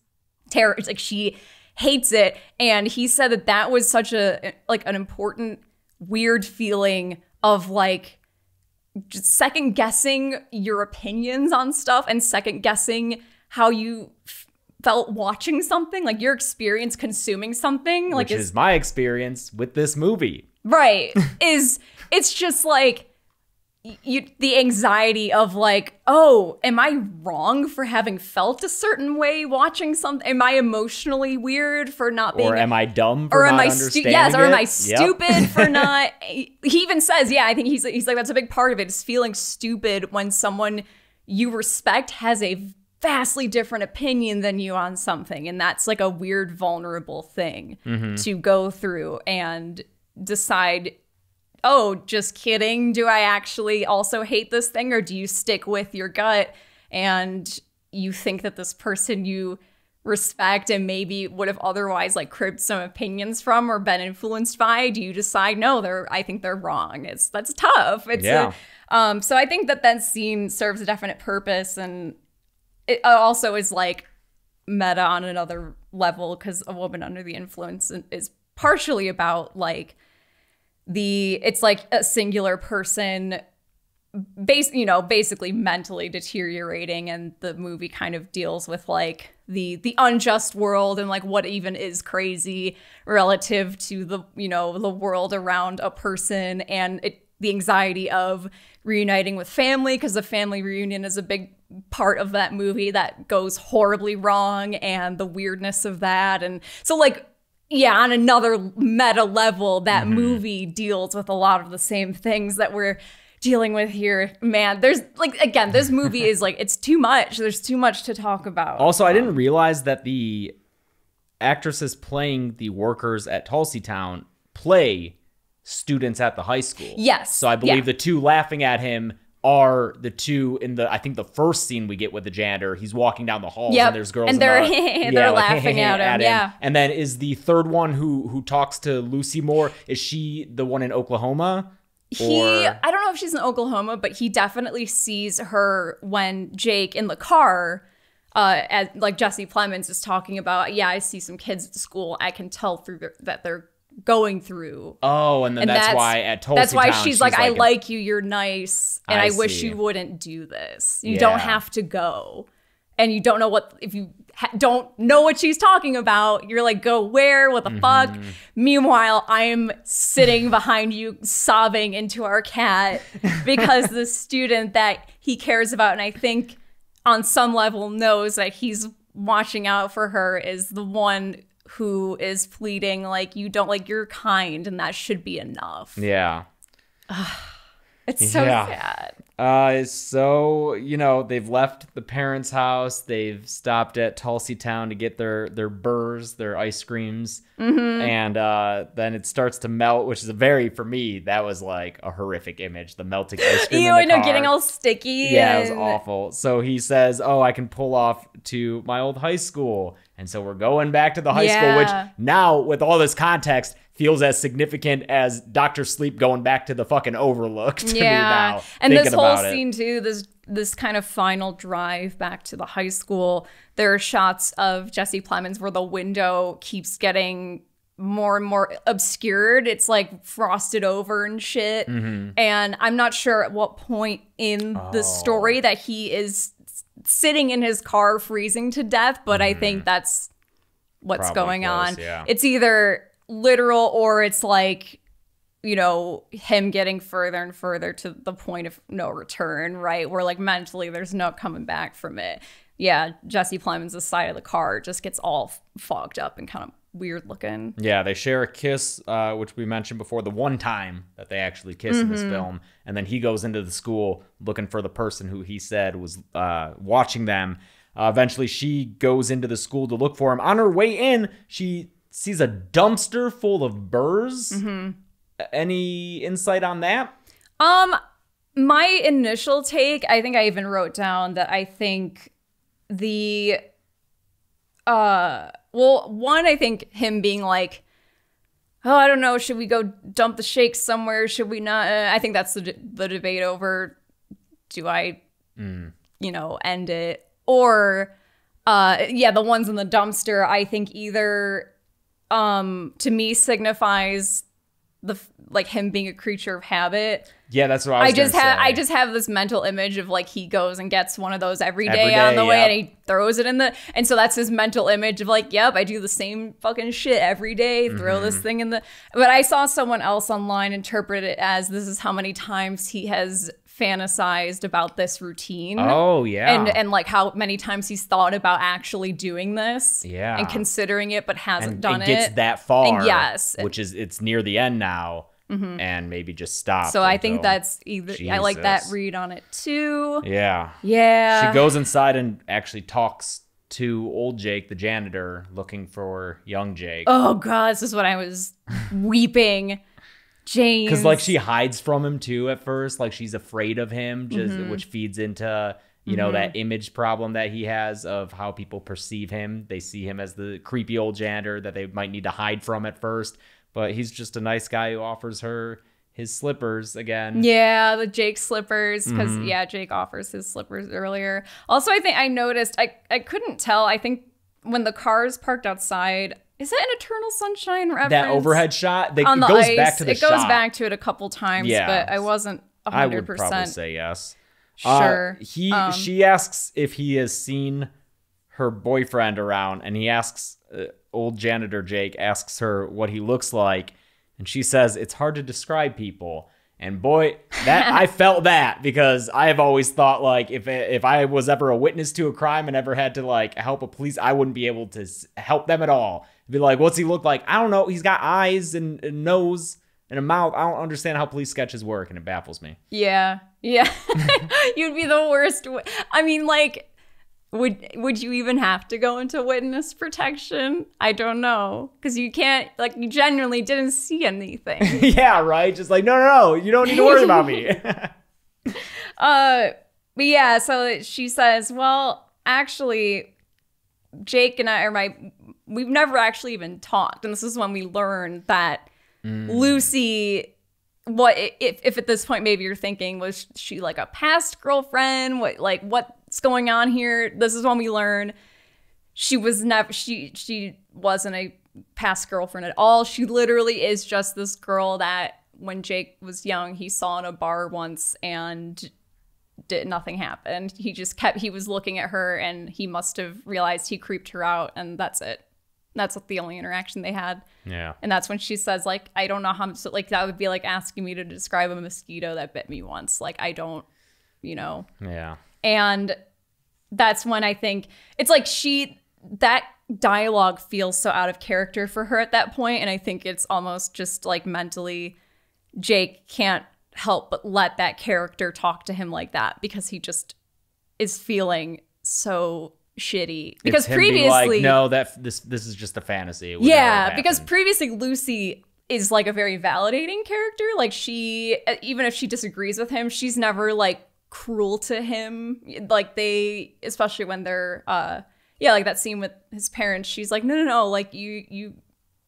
terror. It's like she hates it. And he said that that was such a like an important, weird feeling of like just second guessing your opinions on stuff and second guessing how you felt watching something, like your experience consuming something, like Which is my experience with this movie. right (laughs) is it's just like you the anxiety of like oh am i wrong for having felt a certain way watching something am i emotionally weird for not being Or am I dumb for or am I stu- yes, or am I it? Yep. stupid for (laughs) not? He even says, yeah, I think he's he's like that's a big part of it is feeling stupid when someone you respect has a vastly different opinion than you on something, and that's like a weird, vulnerable thing Mm-hmm. to go through and decide. Oh, just kidding. Do I actually also hate this thing, or do you stick with your gut and you think that this person you respect and maybe would have otherwise like cribbed some opinions from or been influenced by do you decide no they're i think they're wrong it's that's tough it's Yeah. a, um so i think that that scene serves a definite purpose and it uh, also is like meta on another level because a woman under the influence is partially about like the it's like a singular person base you know basically mentally deteriorating and the movie kind of deals with like the the unjust world and like what even is crazy relative to the you know the world around a person. And it the anxiety of reuniting with family because the family reunion is a big part of that movie that goes horribly wrong and the weirdness of that. And so like yeah on another meta level that mm-hmm. movie deals with a lot of the same things that we're dealing with here. Man there's like again this movie (laughs) is like it's too much. There's too much to talk about. Also, I didn't realize that the actresses playing the workers at Tulsey Town play students at the high school. Yes, So I believe yeah. the two laughing at him are the two in the I think the first scene we get with the janitor. He's walking down the halls Yep, and there's girls and they're- the- (laughs) they're yeah, like, laughing (laughs) at him, yeah. And then is the third one who who talks to Lucy Moore? Is she the one in Oklahoma? he Or- i don't know if she's in oklahoma but he definitely sees her when jake in the car uh as like jesse plemons is talking about yeah i see some kids at the school i can tell through their, that they're going through. Oh, and then and that's, why at Tulsey that's why Town, she's, like, i like you you're nice and I i, wish you wouldn't do this. You Yeah. don't have to go. And you don't know what if you ha- don't know what she's talking about you're like go where? What the fuck? Mm-hmm. meanwhile i'm sitting behind you sobbing into our cat because the (laughs) student that he cares about and i think on some level knows that he's watching out for her is the one who is pleading like you don't like you're kind and that should be enough Yeah. it's so Yeah. sad Uh, so you know they've left the parents' house. They've stopped at Tulsey Town to get their their burrs, their ice creams, Mm-hmm. and uh, then it starts to melt, which is a very for me that was like a horrific image. The melting ice (laughs) cream. Ew, I know, getting all sticky. Yeah, it was awful. So he says, "Oh, I can pull off to my old high school," and so we're going back to the high school, which now, with all this context, feels as significant as Doctor Sleep going back to the fucking Overlook. (laughs) To me now, and this whole about it. scene too this this kind of final drive back to the high school there are shots of jesse plemons where the window keeps getting more and more obscured it's like frosted over and shit Mm-hmm. and i'm not sure at what point in Oh. the story that he is sitting in his car freezing to death but i think that's what's Mm-hmm. Probably going close, on yeah. it's either literal or it's like you know, him getting further and further to the point of no return, right? Where like mentally there's no coming back from it. Yeah, Jesse Plemons' side of the car just gets all f- fogged up and kind of weird looking. Yeah, they share a kiss, uh, which we mentioned before, the one time that they actually kiss in this Mm-hmm. film. And then he goes into the school looking for the person who he said was uh, watching them. Uh, eventually, she goes into the school to look for him. On her way in, she sees a dumpster full of burrs. Mm-hmm. Any insight on that? Um, my initial take, I think I even wrote down that I think the uh well, one, I think him being like, oh, I don't know, should we go dump the shakes somewhere? Should we not? Uh, I think that's the the debate over do I, you know, end it or uh yeah, the ones in the dumpster. I think either um to me signifies the like him being a creature of habit. Yeah, that's what I was I just have. I just have this mental image of like he goes and gets one of those every day, Every on day, the way and he throws it in the and so that's his mental image of like, yep, I do the same fucking shit every day, throw Mm-hmm. this thing in the but I saw someone else online interpret it as this is how many times he has fantasized about this routine. Oh, yeah. And and like how many times he's thought about actually doing this. Yeah. And considering it but hasn't and done it gets it. that far. And yes. Which is, it's near the end now. Mm-hmm. And maybe just stop. so I think that's either I like that read on it too. Yeah. Yeah. She goes inside and actually talks to old Jake, the janitor, looking for young Jake. Oh god, this is when I was weeping. James. Because like she hides from him too at first, like she's afraid of him, just Mm-hmm. which feeds into you know that image problem that he has of how people perceive him. They see him as the creepy old janitor that they might need to hide from at first, but he's just a nice guy who offers her his slippers again. Yeah, the Jake slippers. Because Mm-hmm. yeah, Jake offers his slippers earlier. Also, I think I noticed I I couldn't tell. I think when the cars parked outside, is that an Eternal Sunshine reference? That overhead shot, they, on it the goes ice. back to the it goes shot. back to it a couple times, Yeah. but I wasn't I hundred would probably say yes. Uh, sure. he Um, she asks if he has seen her boyfriend around, and he asks uh, old janitor Jake asks her what he looks like, and she says it's hard to describe people. And boy, that (laughs) I felt that because I have always thought like if if I was ever a witness to a crime and ever had to like help a police, I wouldn't be able to help them at all. Be like, what's he look like? I don't know. He's got eyes and a nose and a mouth. I don't understand how police sketches work, and it baffles me. Yeah, yeah. (laughs) You'd be the worst. I mean, like, would would you even have to go into witness protection? I don't know, because you can't. Like, you genuinely didn't see anything. (laughs) yeah, right. Just like, no, no, no, you don't need to worry about me. (laughs) uh, but yeah. So she says, "Well, actually, Jake and I are my. We've never actually even talked, and this is when we learned that mm. Lucy." What if, if at this point maybe you're thinking was she like a past girlfriend? What like what's going on here? This is when we learn she was never she she wasn't a past girlfriend at all. She literally is just this girl that when Jake was young, he saw in a bar once and did nothing happened. He just kept he was looking at her and he must have realized he creeped her out and that's it. That's the only interaction they had. yeah. And that's when she says like I don't know how so like that would be like asking me to describe a mosquito that bit me once. Like I don't, you know, Yeah. and that's when I think it's like she that dialogue feels so out of character for her at that point and I think it's almost just like mentally Jake can't help but let that character talk to him like that because he just is feeling so shitty. Because It's him being previously, like, no, that this this is just a fantasy. Yeah, because previously Lucy is like a very validating character. Like she, even if she disagrees with him, she's never like cruel to him. Like they, especially when they're, uh, yeah, like that scene with his parents. She's like, no, no, no, like you, you,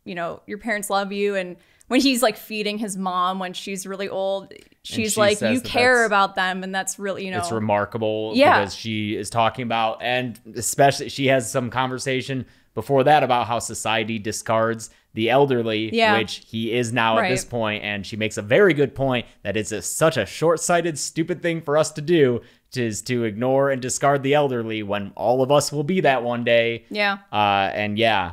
you know, your parents love you, and when he's like feeding his mom when she's really old, she's she like, you care about them, and that's really, you know, it's remarkable Yeah. because she is talking about and especially she has some conversation before that about how society discards the elderly Yeah. which he is now at this Right. point and she makes a very good point that it's a, such a short-sighted stupid thing for us to do is to ignore and discard the elderly when all of us will be that one day yeah, uh, and yeah,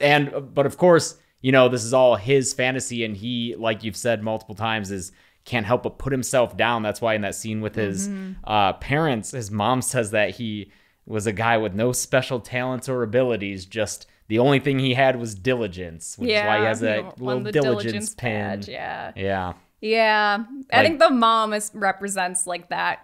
and but of course, you know, this is all his fantasy, and he, like you've said multiple times, is can't help but put himself down. That's why in that scene with his Mm-hmm. uh, parents, his mom says that he was a guy with no special talents or abilities. Just the only thing he had was diligence, which yeah. is why he has that little diligence, pin. badge, Yeah. Yeah. Yeah, I Like- think the mom is represents like that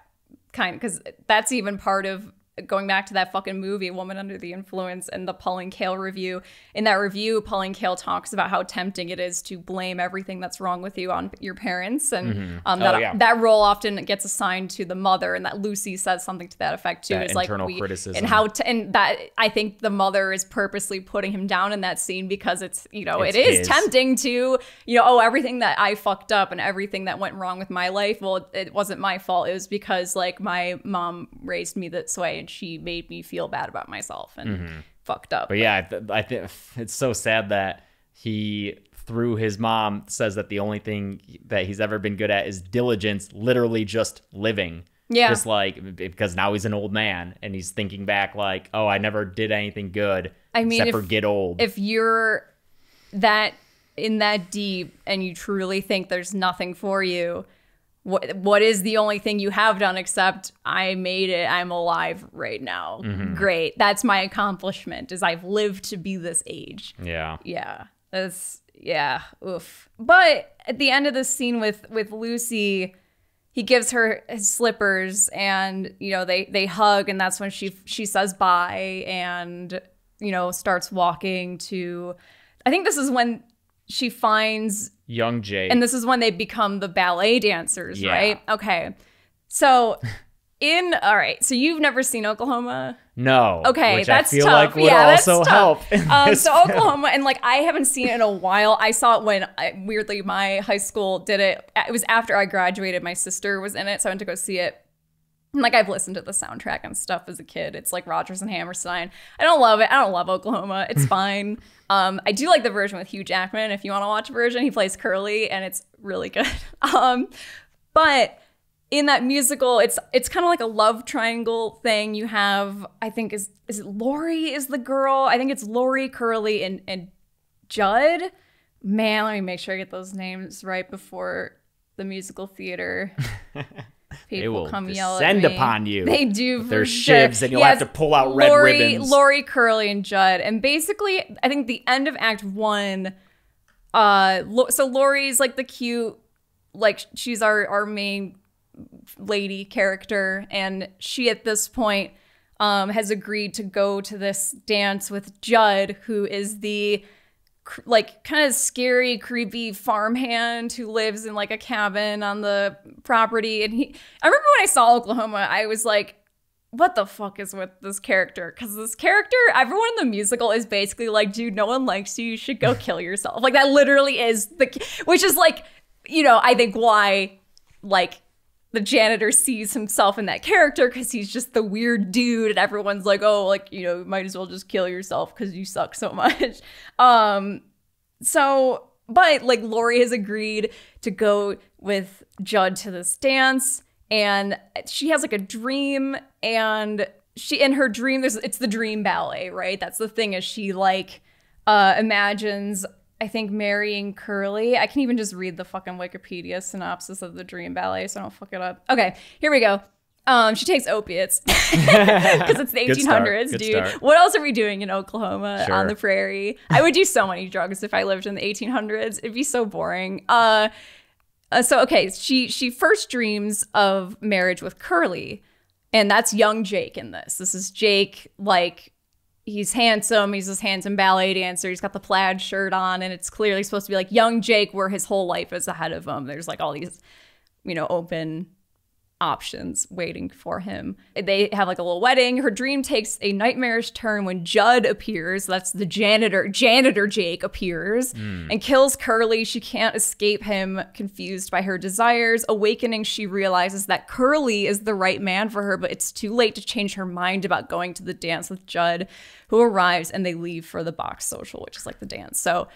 kind because that's even part of going back to that fucking movie, Woman Under the Influence, and the Pauline Kael review. In that review, Pauline Kael talks about how tempting it is to blame everything that's wrong with you on your parents, and um, that Oh, yeah. that role often gets assigned to the mother, and that Lucy says something to that effect too. That is like internal we, criticism. and how to, and that I think the mother is purposely putting him down in that scene because it's you know It's it is his. tempting to you know oh everything that I fucked up and everything that went wrong with my life well it wasn't my fault it was because like my mom raised me this way and she made me feel bad about myself and fucked up Mm-hmm. But yeah, I, th- I think (laughs) it's so sad that he, through his mom, says that the only thing that he's ever been good at is diligence, literally just living. Yeah. Just like because now he's an old man and he's thinking back like, oh, I never did anything good. I mean, except if- for get old. if you're that in that deep and you truly think there's nothing for you what what is the only thing you have done except I made it I'm alive right now. Mm-hmm. great. That's my accomplishment is I've lived to be this age. Yeah. yeah. That's yeah oof. But at the end of the scene with with lucy he gives her his slippers and you know they they hug and that's when she she says bye and you know starts walking to i think this is when she finds Young Jay. and this is when they become the ballet dancers Yeah. right okay so in all right so you've never seen oklahoma no. Okay, which that's I feel tough. like would yeah, that's tough. Um, so film. Oklahoma, and like I haven't seen it in a while. I saw it when I, weirdly my high school did it. It was after I graduated. My sister was in it, so I went to go see it. Like I've listened to the soundtrack and stuff as a kid. It's like Rodgers and Hammerstein. I don't love it. I don't love Oklahoma. It's (laughs) fine. Um, I do like the version with Hugh Jackman. If you want to watch a version, he plays Curly, and it's really good. (laughs) Um, but in that musical, it's it's kind of like a love triangle thing. You have, I think, is is it Laurey is the girl? I think it's Laurey, Curly, and and Jud. Man, let me make sure I get those names right before the musical theater. (laughs) People will come yell at descend me. upon you (laughs) They do. their sure. shivs, and you'll have to pull out red Laurey, ribbons. Laurey, Curly, and Jud, and basically, I think the end of Act One. Uh, so Laurey's like the cute, like she's our our main lady character, and she at this point um has agreed to go to this dance with Jud, who is the like kind of scary, creepy farmhand who lives in like a cabin on the property. And he, I remember when I saw Oklahoma, I was like, what the fuck is with this character? Because this character, everyone in the musical is basically like, dude, no one likes you. You should go kill (laughs) yourself. Like that literally is the, which is like, you know, I think why, like, the janitor sees himself in that character because he's just the weird dude, and everyone's like, oh, like, you know, might as well just kill yourself because you suck so (laughs) much. Um, so, but like Laurey has agreed to go with Jud to this dance, and she has like a dream, and she in her dream, there's it's the dream ballet, right? That's the thing is she like uh imagines I think marrying Curly. I can even just read the fucking Wikipedia synopsis of the dream ballet so I don't fuck it up. Okay, here we go. Um, she takes opiates (laughs) (laughs) because it's the Good start. 1800s, Good dude. start. What else are we doing in Oklahoma Sure. on the prairie? I would do so many drugs if I lived in the 1800s. It'd be so boring. Uh, Uh, so okay, she she first dreams of marriage with Curly, and that's young Jake in this. This is Jake like he's handsome. He's this handsome ballet dancer. He's got the plaid shirt on, and it's clearly supposed to be like young Jake, where his whole life is ahead of him. There's like all these, you know, open options waiting for him. They have like a little wedding. Her dream takes a nightmarish turn when Jud appears. That's the janitor. Janitor Jake appears hmm. and kills Curly. She can't escape him, confused by her desires. Awakening, she realizes that Curly is the right man for her, but it's too late to change her mind about going to the dance with Jud, who arrives and they leave for the box social, which is like the dance. So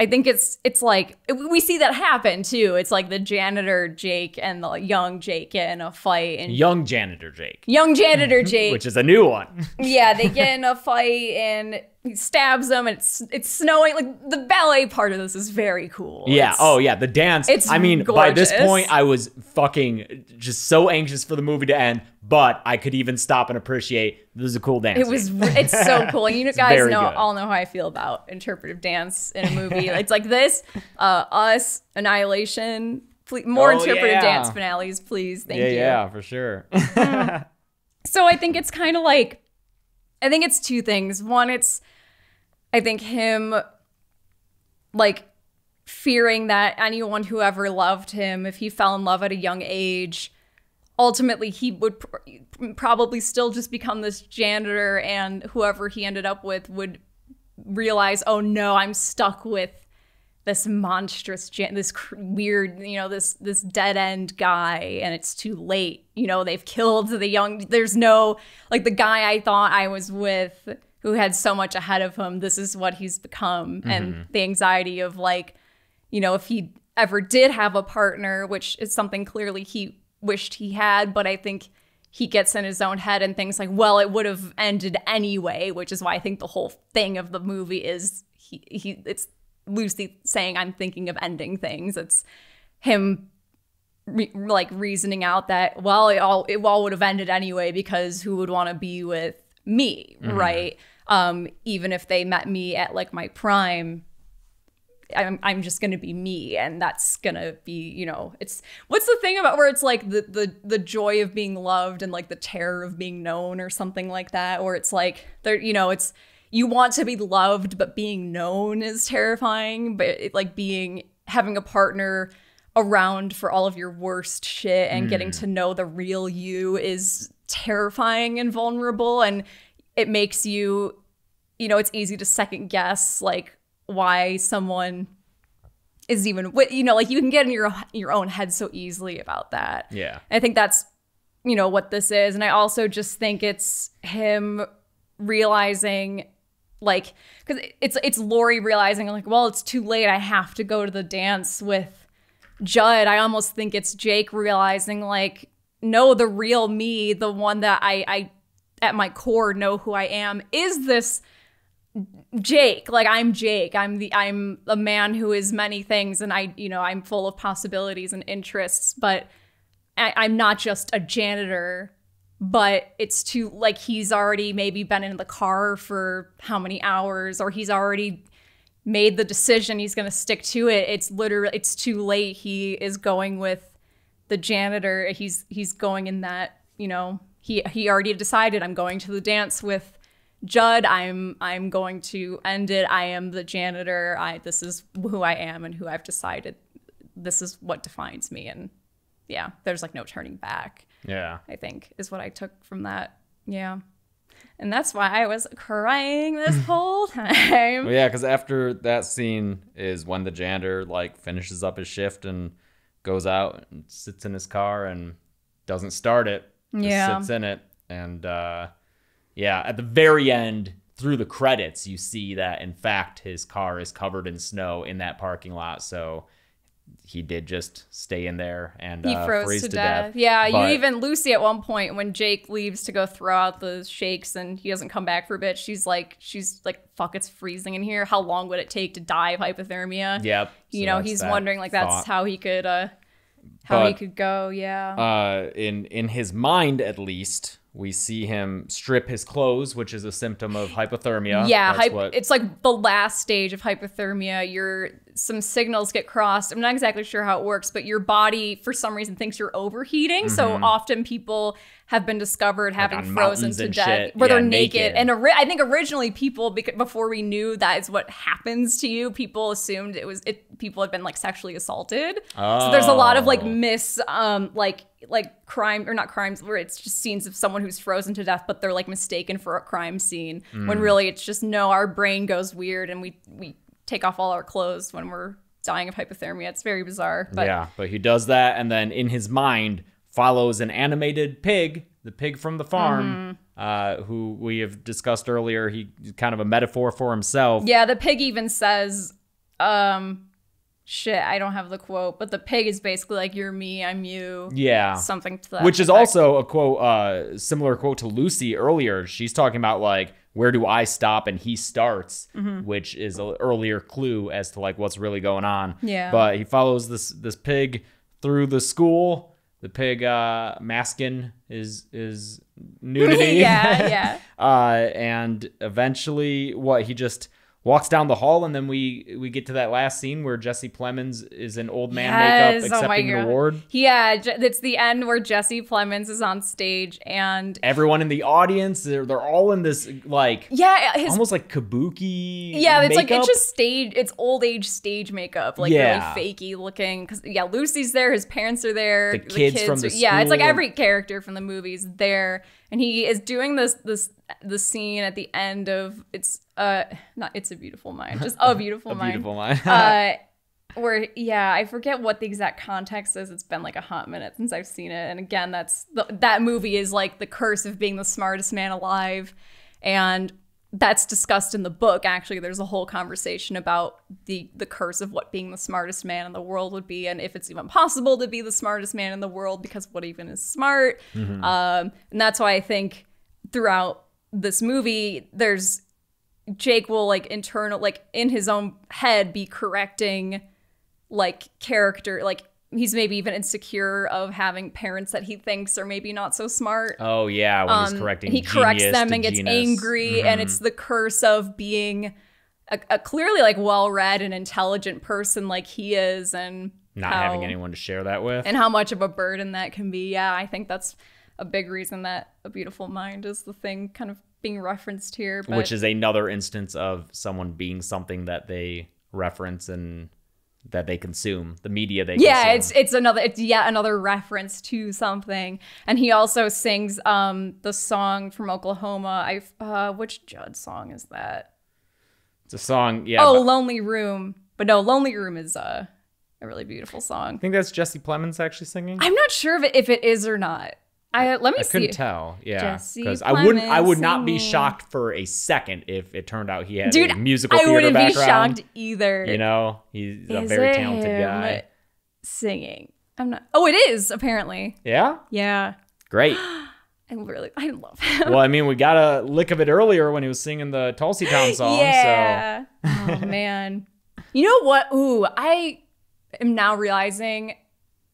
I think it's it's like we see that happen too. It's like the janitor Jake and the young Jake get in a fight, and Young janitor Jake, young janitor (laughs) Jake, which is a new one. yeah, they (laughs) get in a fight and he stabs him. And it's it's snowing. Like the ballet part of this is very cool. Yeah. It's- oh, yeah. The dance. it's I mean, by this point, I was fucking just so anxious for the movie to end, but I could even stop and appreciate this is a cool dance. It was. It's so (laughs) cool. You guys know good. all know how I feel about interpretive dance in a movie. (laughs) it's like this, uh, Us, Annihilation. Please, more Oh, interpretive yeah. dance finales, please. Thank yeah, you. yeah, for sure. (laughs) So I think it's kind of like, I think it's two things. One, it's, I think him, like, fearing that anyone who ever loved him, if he fell in love at a young age, ultimately he would pr- probably still just become this janitor, and whoever he ended up with would realize, oh no, I'm stuck with this monstrous jan- this cr- weird you know this this dead end guy and it's too late. You know they've killed the young there's no like the guy i thought i was with who had so much ahead of him this is what he's become and mm-hmm. the anxiety of like you know if he ever did have a partner which is something clearly he wished he had but i think he gets in his own head and thinks like well it would have ended anyway which is why i think the whole thing of the movie is he, he it's Lucy saying I'm thinking of ending things. It's him re- like reasoning out that well it all it all would have ended anyway because who would want to be with me, mm-hmm. right? Um even if they met me at like my prime I'm, I'm just gonna be me and that's gonna be you know it's what's the thing about where it's like the the the joy of being loved and like the terror of being known or something like that or it's like there you know it's you want to be loved but being known is terrifying but it, like being having a partner around for all of your worst shit and getting to know the real you is terrifying and vulnerable and it makes you you know it's easy to second guess like why someone is even you know like you can get in your your own head so easily about that. Yeah. i think that's you know what this is. And i also just think it's him realizing like because it's it's Laurey realizing like well it's too late. I have to go to the dance with Jud. I almost think it's jake realizing like no the real me the one that i i at my core know who i am is this Jake, like I'm Jake. I'm the I'm a man who is many things, and I, you know, I'm full of possibilities and interests. But I, I'm not just a janitor. But it's too like he's already maybe been in the car for how many hours, or he's already made the decision he's going to stick to it. It's literally it's too late. He is going with the janitor. He's he's going in that you know he he already decided I'm going to the dance with Jud, I'm I'm going to end it. I am the janitor. I this is who I am and who I've decided this is what defines me and yeah, there's like no turning back, Yeah. I think is what I took from that. Yeah. And that's why I was crying this (laughs) whole time. Well, yeah, because after that scene is when the janitor like finishes up his shift and goes out and sits in his car and doesn't start it. Yeah. sits in it and uh, yeah, at the very end through the credits, you see that in fact his car is covered in snow in that parking lot. So he did just stay in there and He uh, froze freeze to, death. Yeah, But- you even Lucy at one point when Jake leaves to go throw out the shakes and he doesn't come back for a bit. She's like, she's like, "Fuck, it's freezing in here. How long would it take to die of hypothermia?" Yep. you So know, he's wondering like that's thought. how he could, uh how he could go. Yeah, uh, in in his mind at least, we see him strip his clothes, which is a symptom of hypothermia. Yeah, hyp- what- it's like the last stage of hypothermia. Your some signals get crossed. I'm not exactly sure how it works, but your body, for some reason, thinks you're overheating. So often people have been discovered having Mm-hmm. frozen to death, where Yeah, they're naked. naked. And ori- I think originally people, before we knew that is what happens to you, people assumed it was it. People had been like sexually assaulted. So there's a lot of like Oh. miss, um, like like crime or not crimes where it's just scenes of someone who's frozen to death, but they're like mistaken for a crime scene Mm. when really it's just no, our brain goes weird and we we take off all our clothes when we're dying of hypothermia. It's very bizarre. But yeah, but he does that, and then in his mind follows an animated pig, the pig from the farm, Mm-hmm. uh, who we have discussed earlier. He kind of a metaphor for himself. yeah, the pig even says, um, shit, I don't have the quote, but the pig is basically like, "You're me, I'm you." Yeah. something to that. Which is effect. also a quote, uh, similar quote to Lucy earlier. She's talking about like, where do I stop and he starts, Mm-hmm. which is an earlier clue as to like what's really going on. Yeah. But he follows this this pig through the school. The pig uh, masking is is (laughs) nudity. yeah, yeah. (laughs) uh, and eventually, what he just walks down the hall, and then we we get to that last scene where Jesse Plemons is in old man makeup Yes, oh my an God. award. Yeah, it's the end where Jesse Plemons is on stage and Everyone in the audience, they're they're all in this like yeah, his almost like kabuki. Yeah, it's like it's just stage. It's old age stage makeup, like Yeah. really fakey looking. Because yeah, Lucy's there, his parents are there, The kids from the are- yeah, it's like every character from the movies there, and he is doing this this the scene at the end of it's uh not it's a beautiful mind, just a (laughs) beautiful a mind, beautiful line. uh, (laughs) where yeah, I forget what the exact context is. It's been like a hot minute since I've seen it, and again, that's the, that movie is like the curse of being the smartest man alive, and that's discussed in the book. Actually, there's a whole conversation about the the curse of what being the smartest man in the world would be, and if it's even possible to be the smartest man in the world, because what even is smart? Um, and that's why I think throughout this movie, there's Jake will like internal like in his own head be correcting like character like he's maybe even insecure of having parents that he thinks are maybe not so smart. oh yeah, when he's correcting, Um, he corrects them and gets genus. Mm-hmm. angry and it's the curse of being a, a clearly like well-read and intelligent person like he is and not how- having anyone to share that with. and how much of a burden that can be. Yeah, I think that's a big reason that a beautiful mind is the thing kind of being referenced here. But which is another instance of someone being something that they reference and that they consume, the media they consume. yeah consume. it's it's another it's yet another reference to something and he also sings um the song from oklahoma i uh which Jud song is that it's a song. Yeah, oh but lonely room but no lonely room is uh, a really beautiful song I think that's Jesse Plemons actually singing. i'm not sure if it, if it is or not i uh, let me I see couldn't tell. Yeah, because I wouldn't. I would not be shocked for a second if it turned out he had dude a musical i theater background. I wouldn't be shocked either You know, he's a Is very talented guy. singing i'm not oh it is apparently Yeah, yeah great. (gasps) i really i love him well, I mean, we got a (laughs) lick of it earlier when he was singing the Tulsey Town song. Yeah. oh man. You know what? Ooh, I am now realizing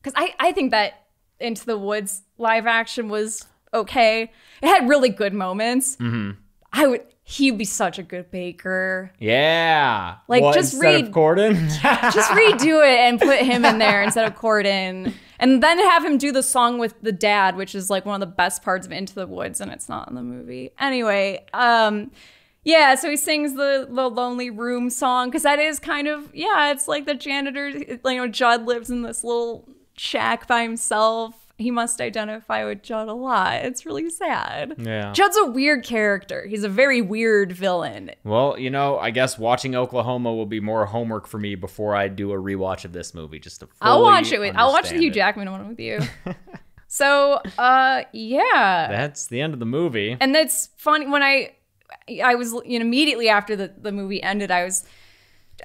because I I think that Into the Woods live action was okay. It had really good moments. Mm-hmm. I would. He'd be such a good baker. Yeah. Like, What, just instead read- Corden. (laughs) Just redo it and put him in there instead of Corden, and then have him do the song with the dad, which is like one of the best parts of Into the Woods, and it's not in the movie. Anyway, um, yeah, so he sings the the Lonely Room song because that is kind of yeah, it's like the janitor. You know, Jud lives in this little shack by himself. He must identify with Jud a lot. It's really sad. yeah. Jud's a weird character. He's a very weird villain. Well, you know, I guess watching Oklahoma will be more homework for me before I do a rewatch of this movie. Just to I'll watch it with. I'll watch the Hugh. Jackman one with you. (laughs) so, uh, yeah, That's the end of the movie. and that's funny when I, I was you know immediately after the the movie ended, I was.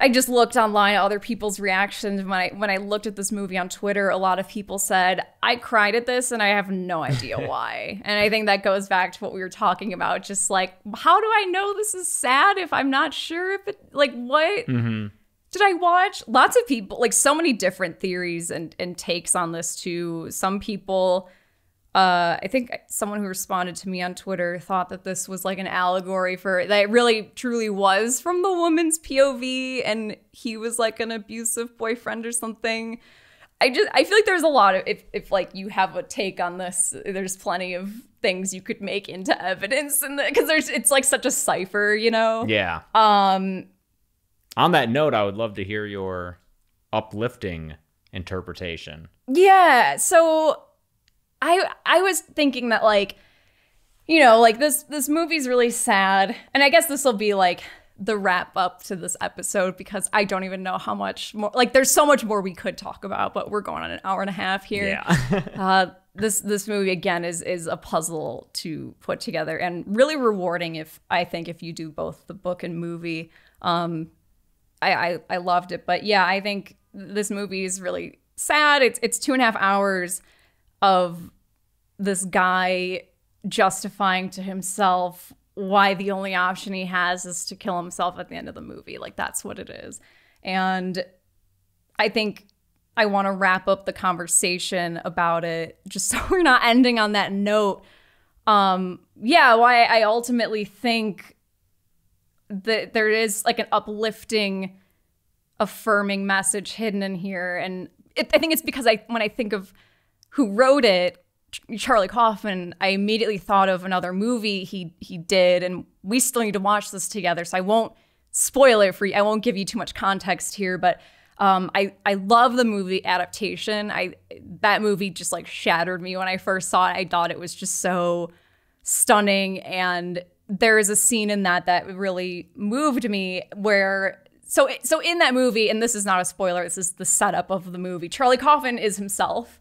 I just looked online at other people's reactions when I when I looked at this movie on Twitter. A lot of people said I cried at this, and I have no idea (laughs) why. and I think that goes back to what we were talking about. Just like, how do I know this is sad if I'm not sure if it like what mm-hmm. did I watch? Lots of people, like so many different theories and, and takes on this too. Some people uh, I think someone who responded to me on Twitter thought that this was like an allegory for that it really truly was from the woman's POV and he was like an abusive boyfriend or something. I just I feel like there's a lot of if if like you have a take on this, there's plenty of things you could make into evidence and because there's it's like such a cipher, you know. Yeah. Um. On that note, I would love to hear your uplifting interpretation. Yeah. So I I was thinking that like you know like this this movie's really sad and I guess this will be like the wrap up to this episode because I don't even know how much more like there's so much more we could talk about but we're going on an hour and a half here. Yeah. (laughs) uh, this this movie again is is a puzzle to put together and really rewarding if I think if you do both the book and movie. Um, I, I I loved it, but yeah, I think this movie is really sad. It's it's two and a half hours of this guy justifying to himself why the only option he has is to kill himself at the end of the movie. Like that's what it is. And I think I want to wrap up the conversation about it just (laughs) so we're not ending on that note. Um yeah, why I ultimately think that there is like an uplifting affirming message hidden in here and it, I think it's because I when I think of who wrote it, Charlie Kaufman, I immediately thought of another movie he he did, and we still need to watch this together. So I won't spoil it for you. I won't give you too much context here, but um, I I love the movie adaptation. I that movie just like shattered me when I first saw it. I thought it was just so stunning, and there is a scene in that that really moved me where so so in that movie, and this is not a spoiler. This is the setup of the movie. Charlie Kaufman is himself,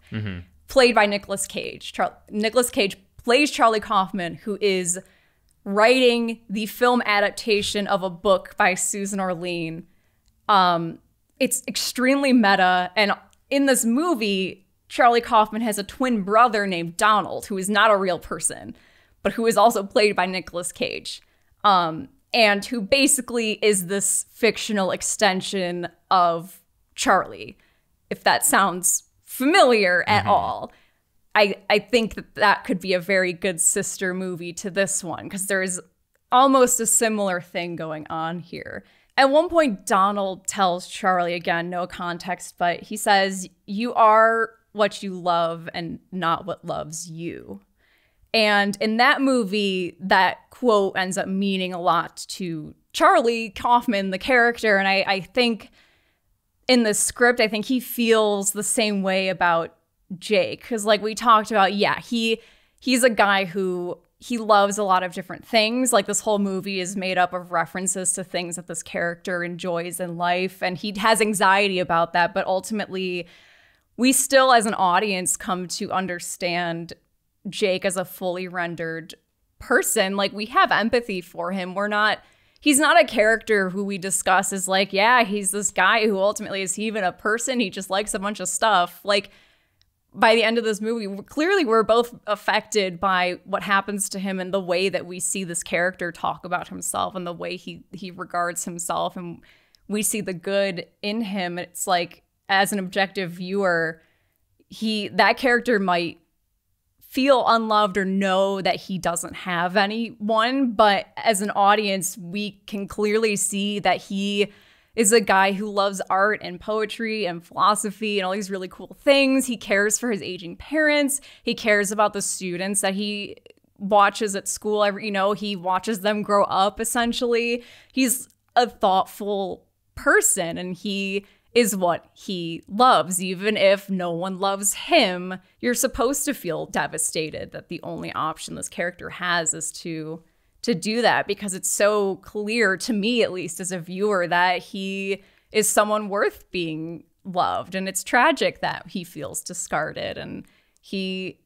played by Nicolas Cage. Char- Nicolas Cage plays Charlie Kaufman, who is writing the film adaptation of a book by Susan Orlean. Um, it's extremely meta, and in this movie, Charlie Kaufman has a twin brother named Donald, who is not a real person, but who is also played by Nicolas Cage. Um, and who basically is this fictional extension of Charlie, if that sounds familiar at mm-hmm. all. I, I think that that could be a very good sister movie to this one because there is almost a similar thing going on here. At one point, Donald tells Charlie, again, no context, but he says, You are what you love and not what loves you. And in that movie, that quote ends up meaning a lot to Charlie Kaufman, the character. And I, I think in the script, I think he feels the same way about Jake. Because like we talked about, yeah, he he's a guy who he loves a lot of different things. Like this whole movie is made up of references to things that this character enjoys in life. And he has anxiety about that. But ultimately, we still as an audience come to understand Jake as a fully rendered person. Like we have empathy for him. We're not he's not a character who we discuss as like, yeah, he's this guy who ultimately is he even a person? He just likes a bunch of stuff. Like by the end of this movie, clearly we're both affected by what happens to him and the way that we see this character talk about himself and the way he he regards himself and we see the good in him. It's like as an objective viewer, he that character might feel unloved or know that he doesn't have anyone. But as an audience, we can clearly see that he is a guy who loves art and poetry and philosophy and all these really cool things. He cares for his aging parents. He cares about the students that he watches at school. Every, you know, he watches them grow up essentially. He's a thoughtful person and he is what he loves. Even if no one loves him, you're supposed to feel devastated that the only option this character has is to to do that because it's so clear to me at least as a viewer that he is someone worth being loved. And it's tragic that he feels discarded and he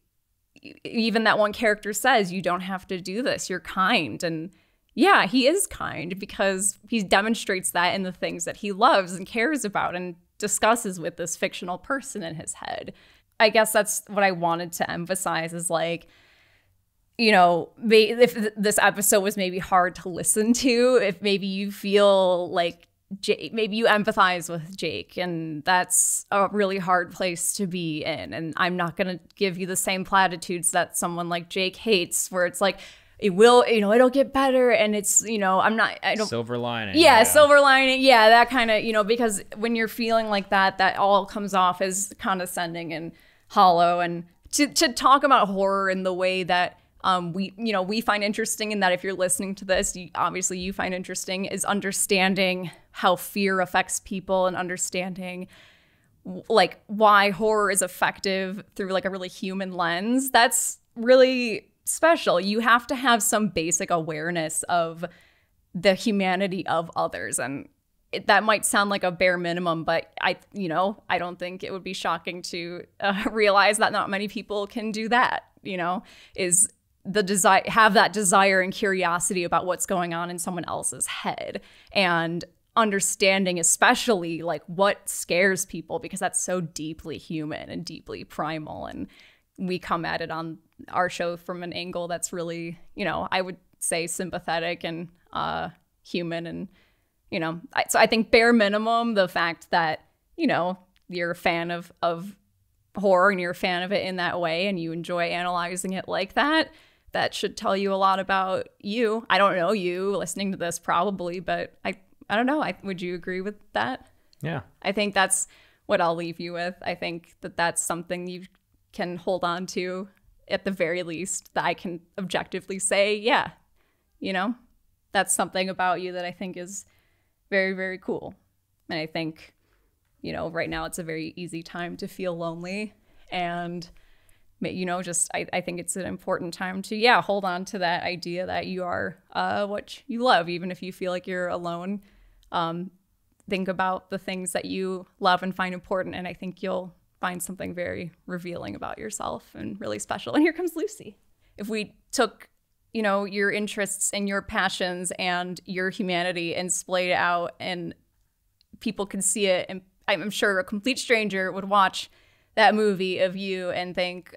even that one character says you don't have to do this. You're kind. And yeah, he is kind because he demonstrates that in the things that he loves and cares about and discusses with this fictional person in his head. I guess that's what I wanted to emphasize is like, you know, if this episode was maybe hard to listen to, if maybe you feel like Jake, maybe you empathize with Jake, and that's a really hard place to be in. And I'm not going to give you the same platitudes that someone like Jake hates, where it's like, it will, you know, it'll get better. And it's, you know, I'm not, I don't, Silver lining. yeah, silver lining. Yeah, that kind of, you know, because when you're feeling like that, that all comes off as condescending and hollow. And to, to talk about horror in the way that um, we, you know, we find interesting in that if you're listening to this, you, obviously you find interesting is understanding how fear affects people and understanding w- like why horror is effective through like a really human lens. That's really special. You have to have some basic awareness of the humanity of others and it, that might sound like a bare minimum but i you know i don't think it would be shocking to uh, (laughs) realize that not many people can do that you know is the desire have that desire and curiosity about what's going on in someone else's head and understanding especially like what scares people because that's so deeply human and deeply primal and we come at it on our show from an angle that's really you know i would say sympathetic and uh human and you know I, so i think bare minimum the fact that you know you're a fan of of horror and you're a fan of it in that way and you enjoy analyzing it like that that should tell you a lot about you. I don't know you listening to this probably but i i don't know. I would you agree with that? Yeah. i think that's what i'll leave you with. I think that that's something you can hold on to at the very least that i can objectively say yeah you know that's something about you that i think is very very cool. And i think you know right now it's a very easy time to feel lonely and you know just I, I think it's an important time to yeah hold on to that idea that you are uh, what you love even if you feel like you're alone. Um, think about the things that you love and find important and i think you'll find something very revealing about yourself and really special. And here comes lucy. If we took you know your interests and your passions and your humanity and splayed it out and people could see it and i'm sure a complete stranger would watch that movie of you and think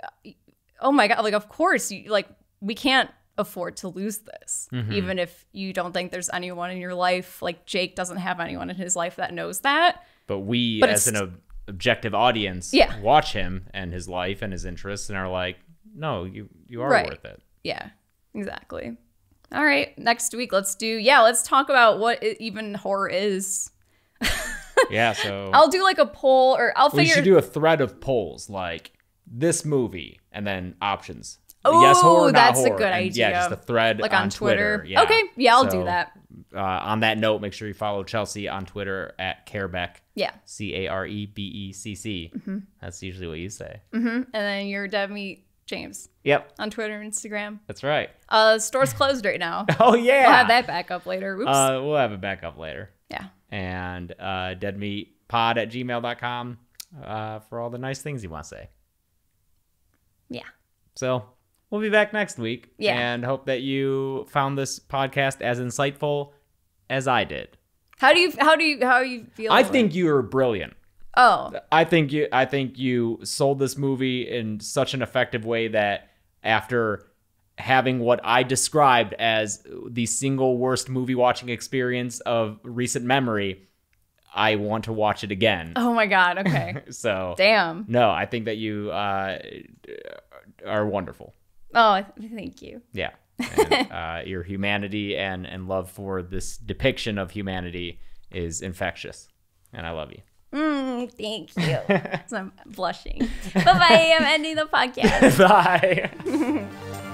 oh my god like of course you like we can't afford to lose this mm-hmm. even if you don't think there's anyone in your life. Like jake doesn't have anyone in his life that knows that. But we, But as an ob- objective audience, Yeah. watch him and his life and his interests and are like, no, you, you are Right. worth it. Yeah, exactly. All right, next week let's do yeah, let's talk about what even horror is. (laughs) Yeah. So I'll do like a poll or I'll we figure should do a thread of polls like this movie and then options. Ooh, yes, horror, that's a horror. good And, Yeah, idea. just a thread like on, on Twitter. Yeah. Okay, yeah, I'll do that. Uh, on that note, make sure you follow Chelsea on Twitter at Carebecc. Yeah. C A R E B E C C. Mm-hmm. That's usually what you say. And then your Dead Meat James Yep, on Twitter and Instagram. that's right. Uh store's closed right now. (laughs) Oh yeah. We'll have that back up later. Oops. Uh, we'll have it back up later. yeah. And uh, deadmeatpod at gmail.com uh, for all the nice things you want to say. Yeah. So we'll be back next week. Yeah. And hope that you found this podcast as insightful as I did. How do you how do you how you feel? I think you were brilliant. Oh. I think you I think you sold this movie in such an effective way that after having what I described as the single worst movie watching experience of recent memory, I want to watch it again. Oh my god. Okay. (laughs) So Damn. no, I think that you uh, are wonderful. Oh, thank you. Yeah. (laughs) And, uh, your humanity and, and love for this depiction of humanity is infectious. And I love you. Mm, thank you. (laughs) so I'm blushing. Bye bye. I'm ending the (laughs) podcast. Bye.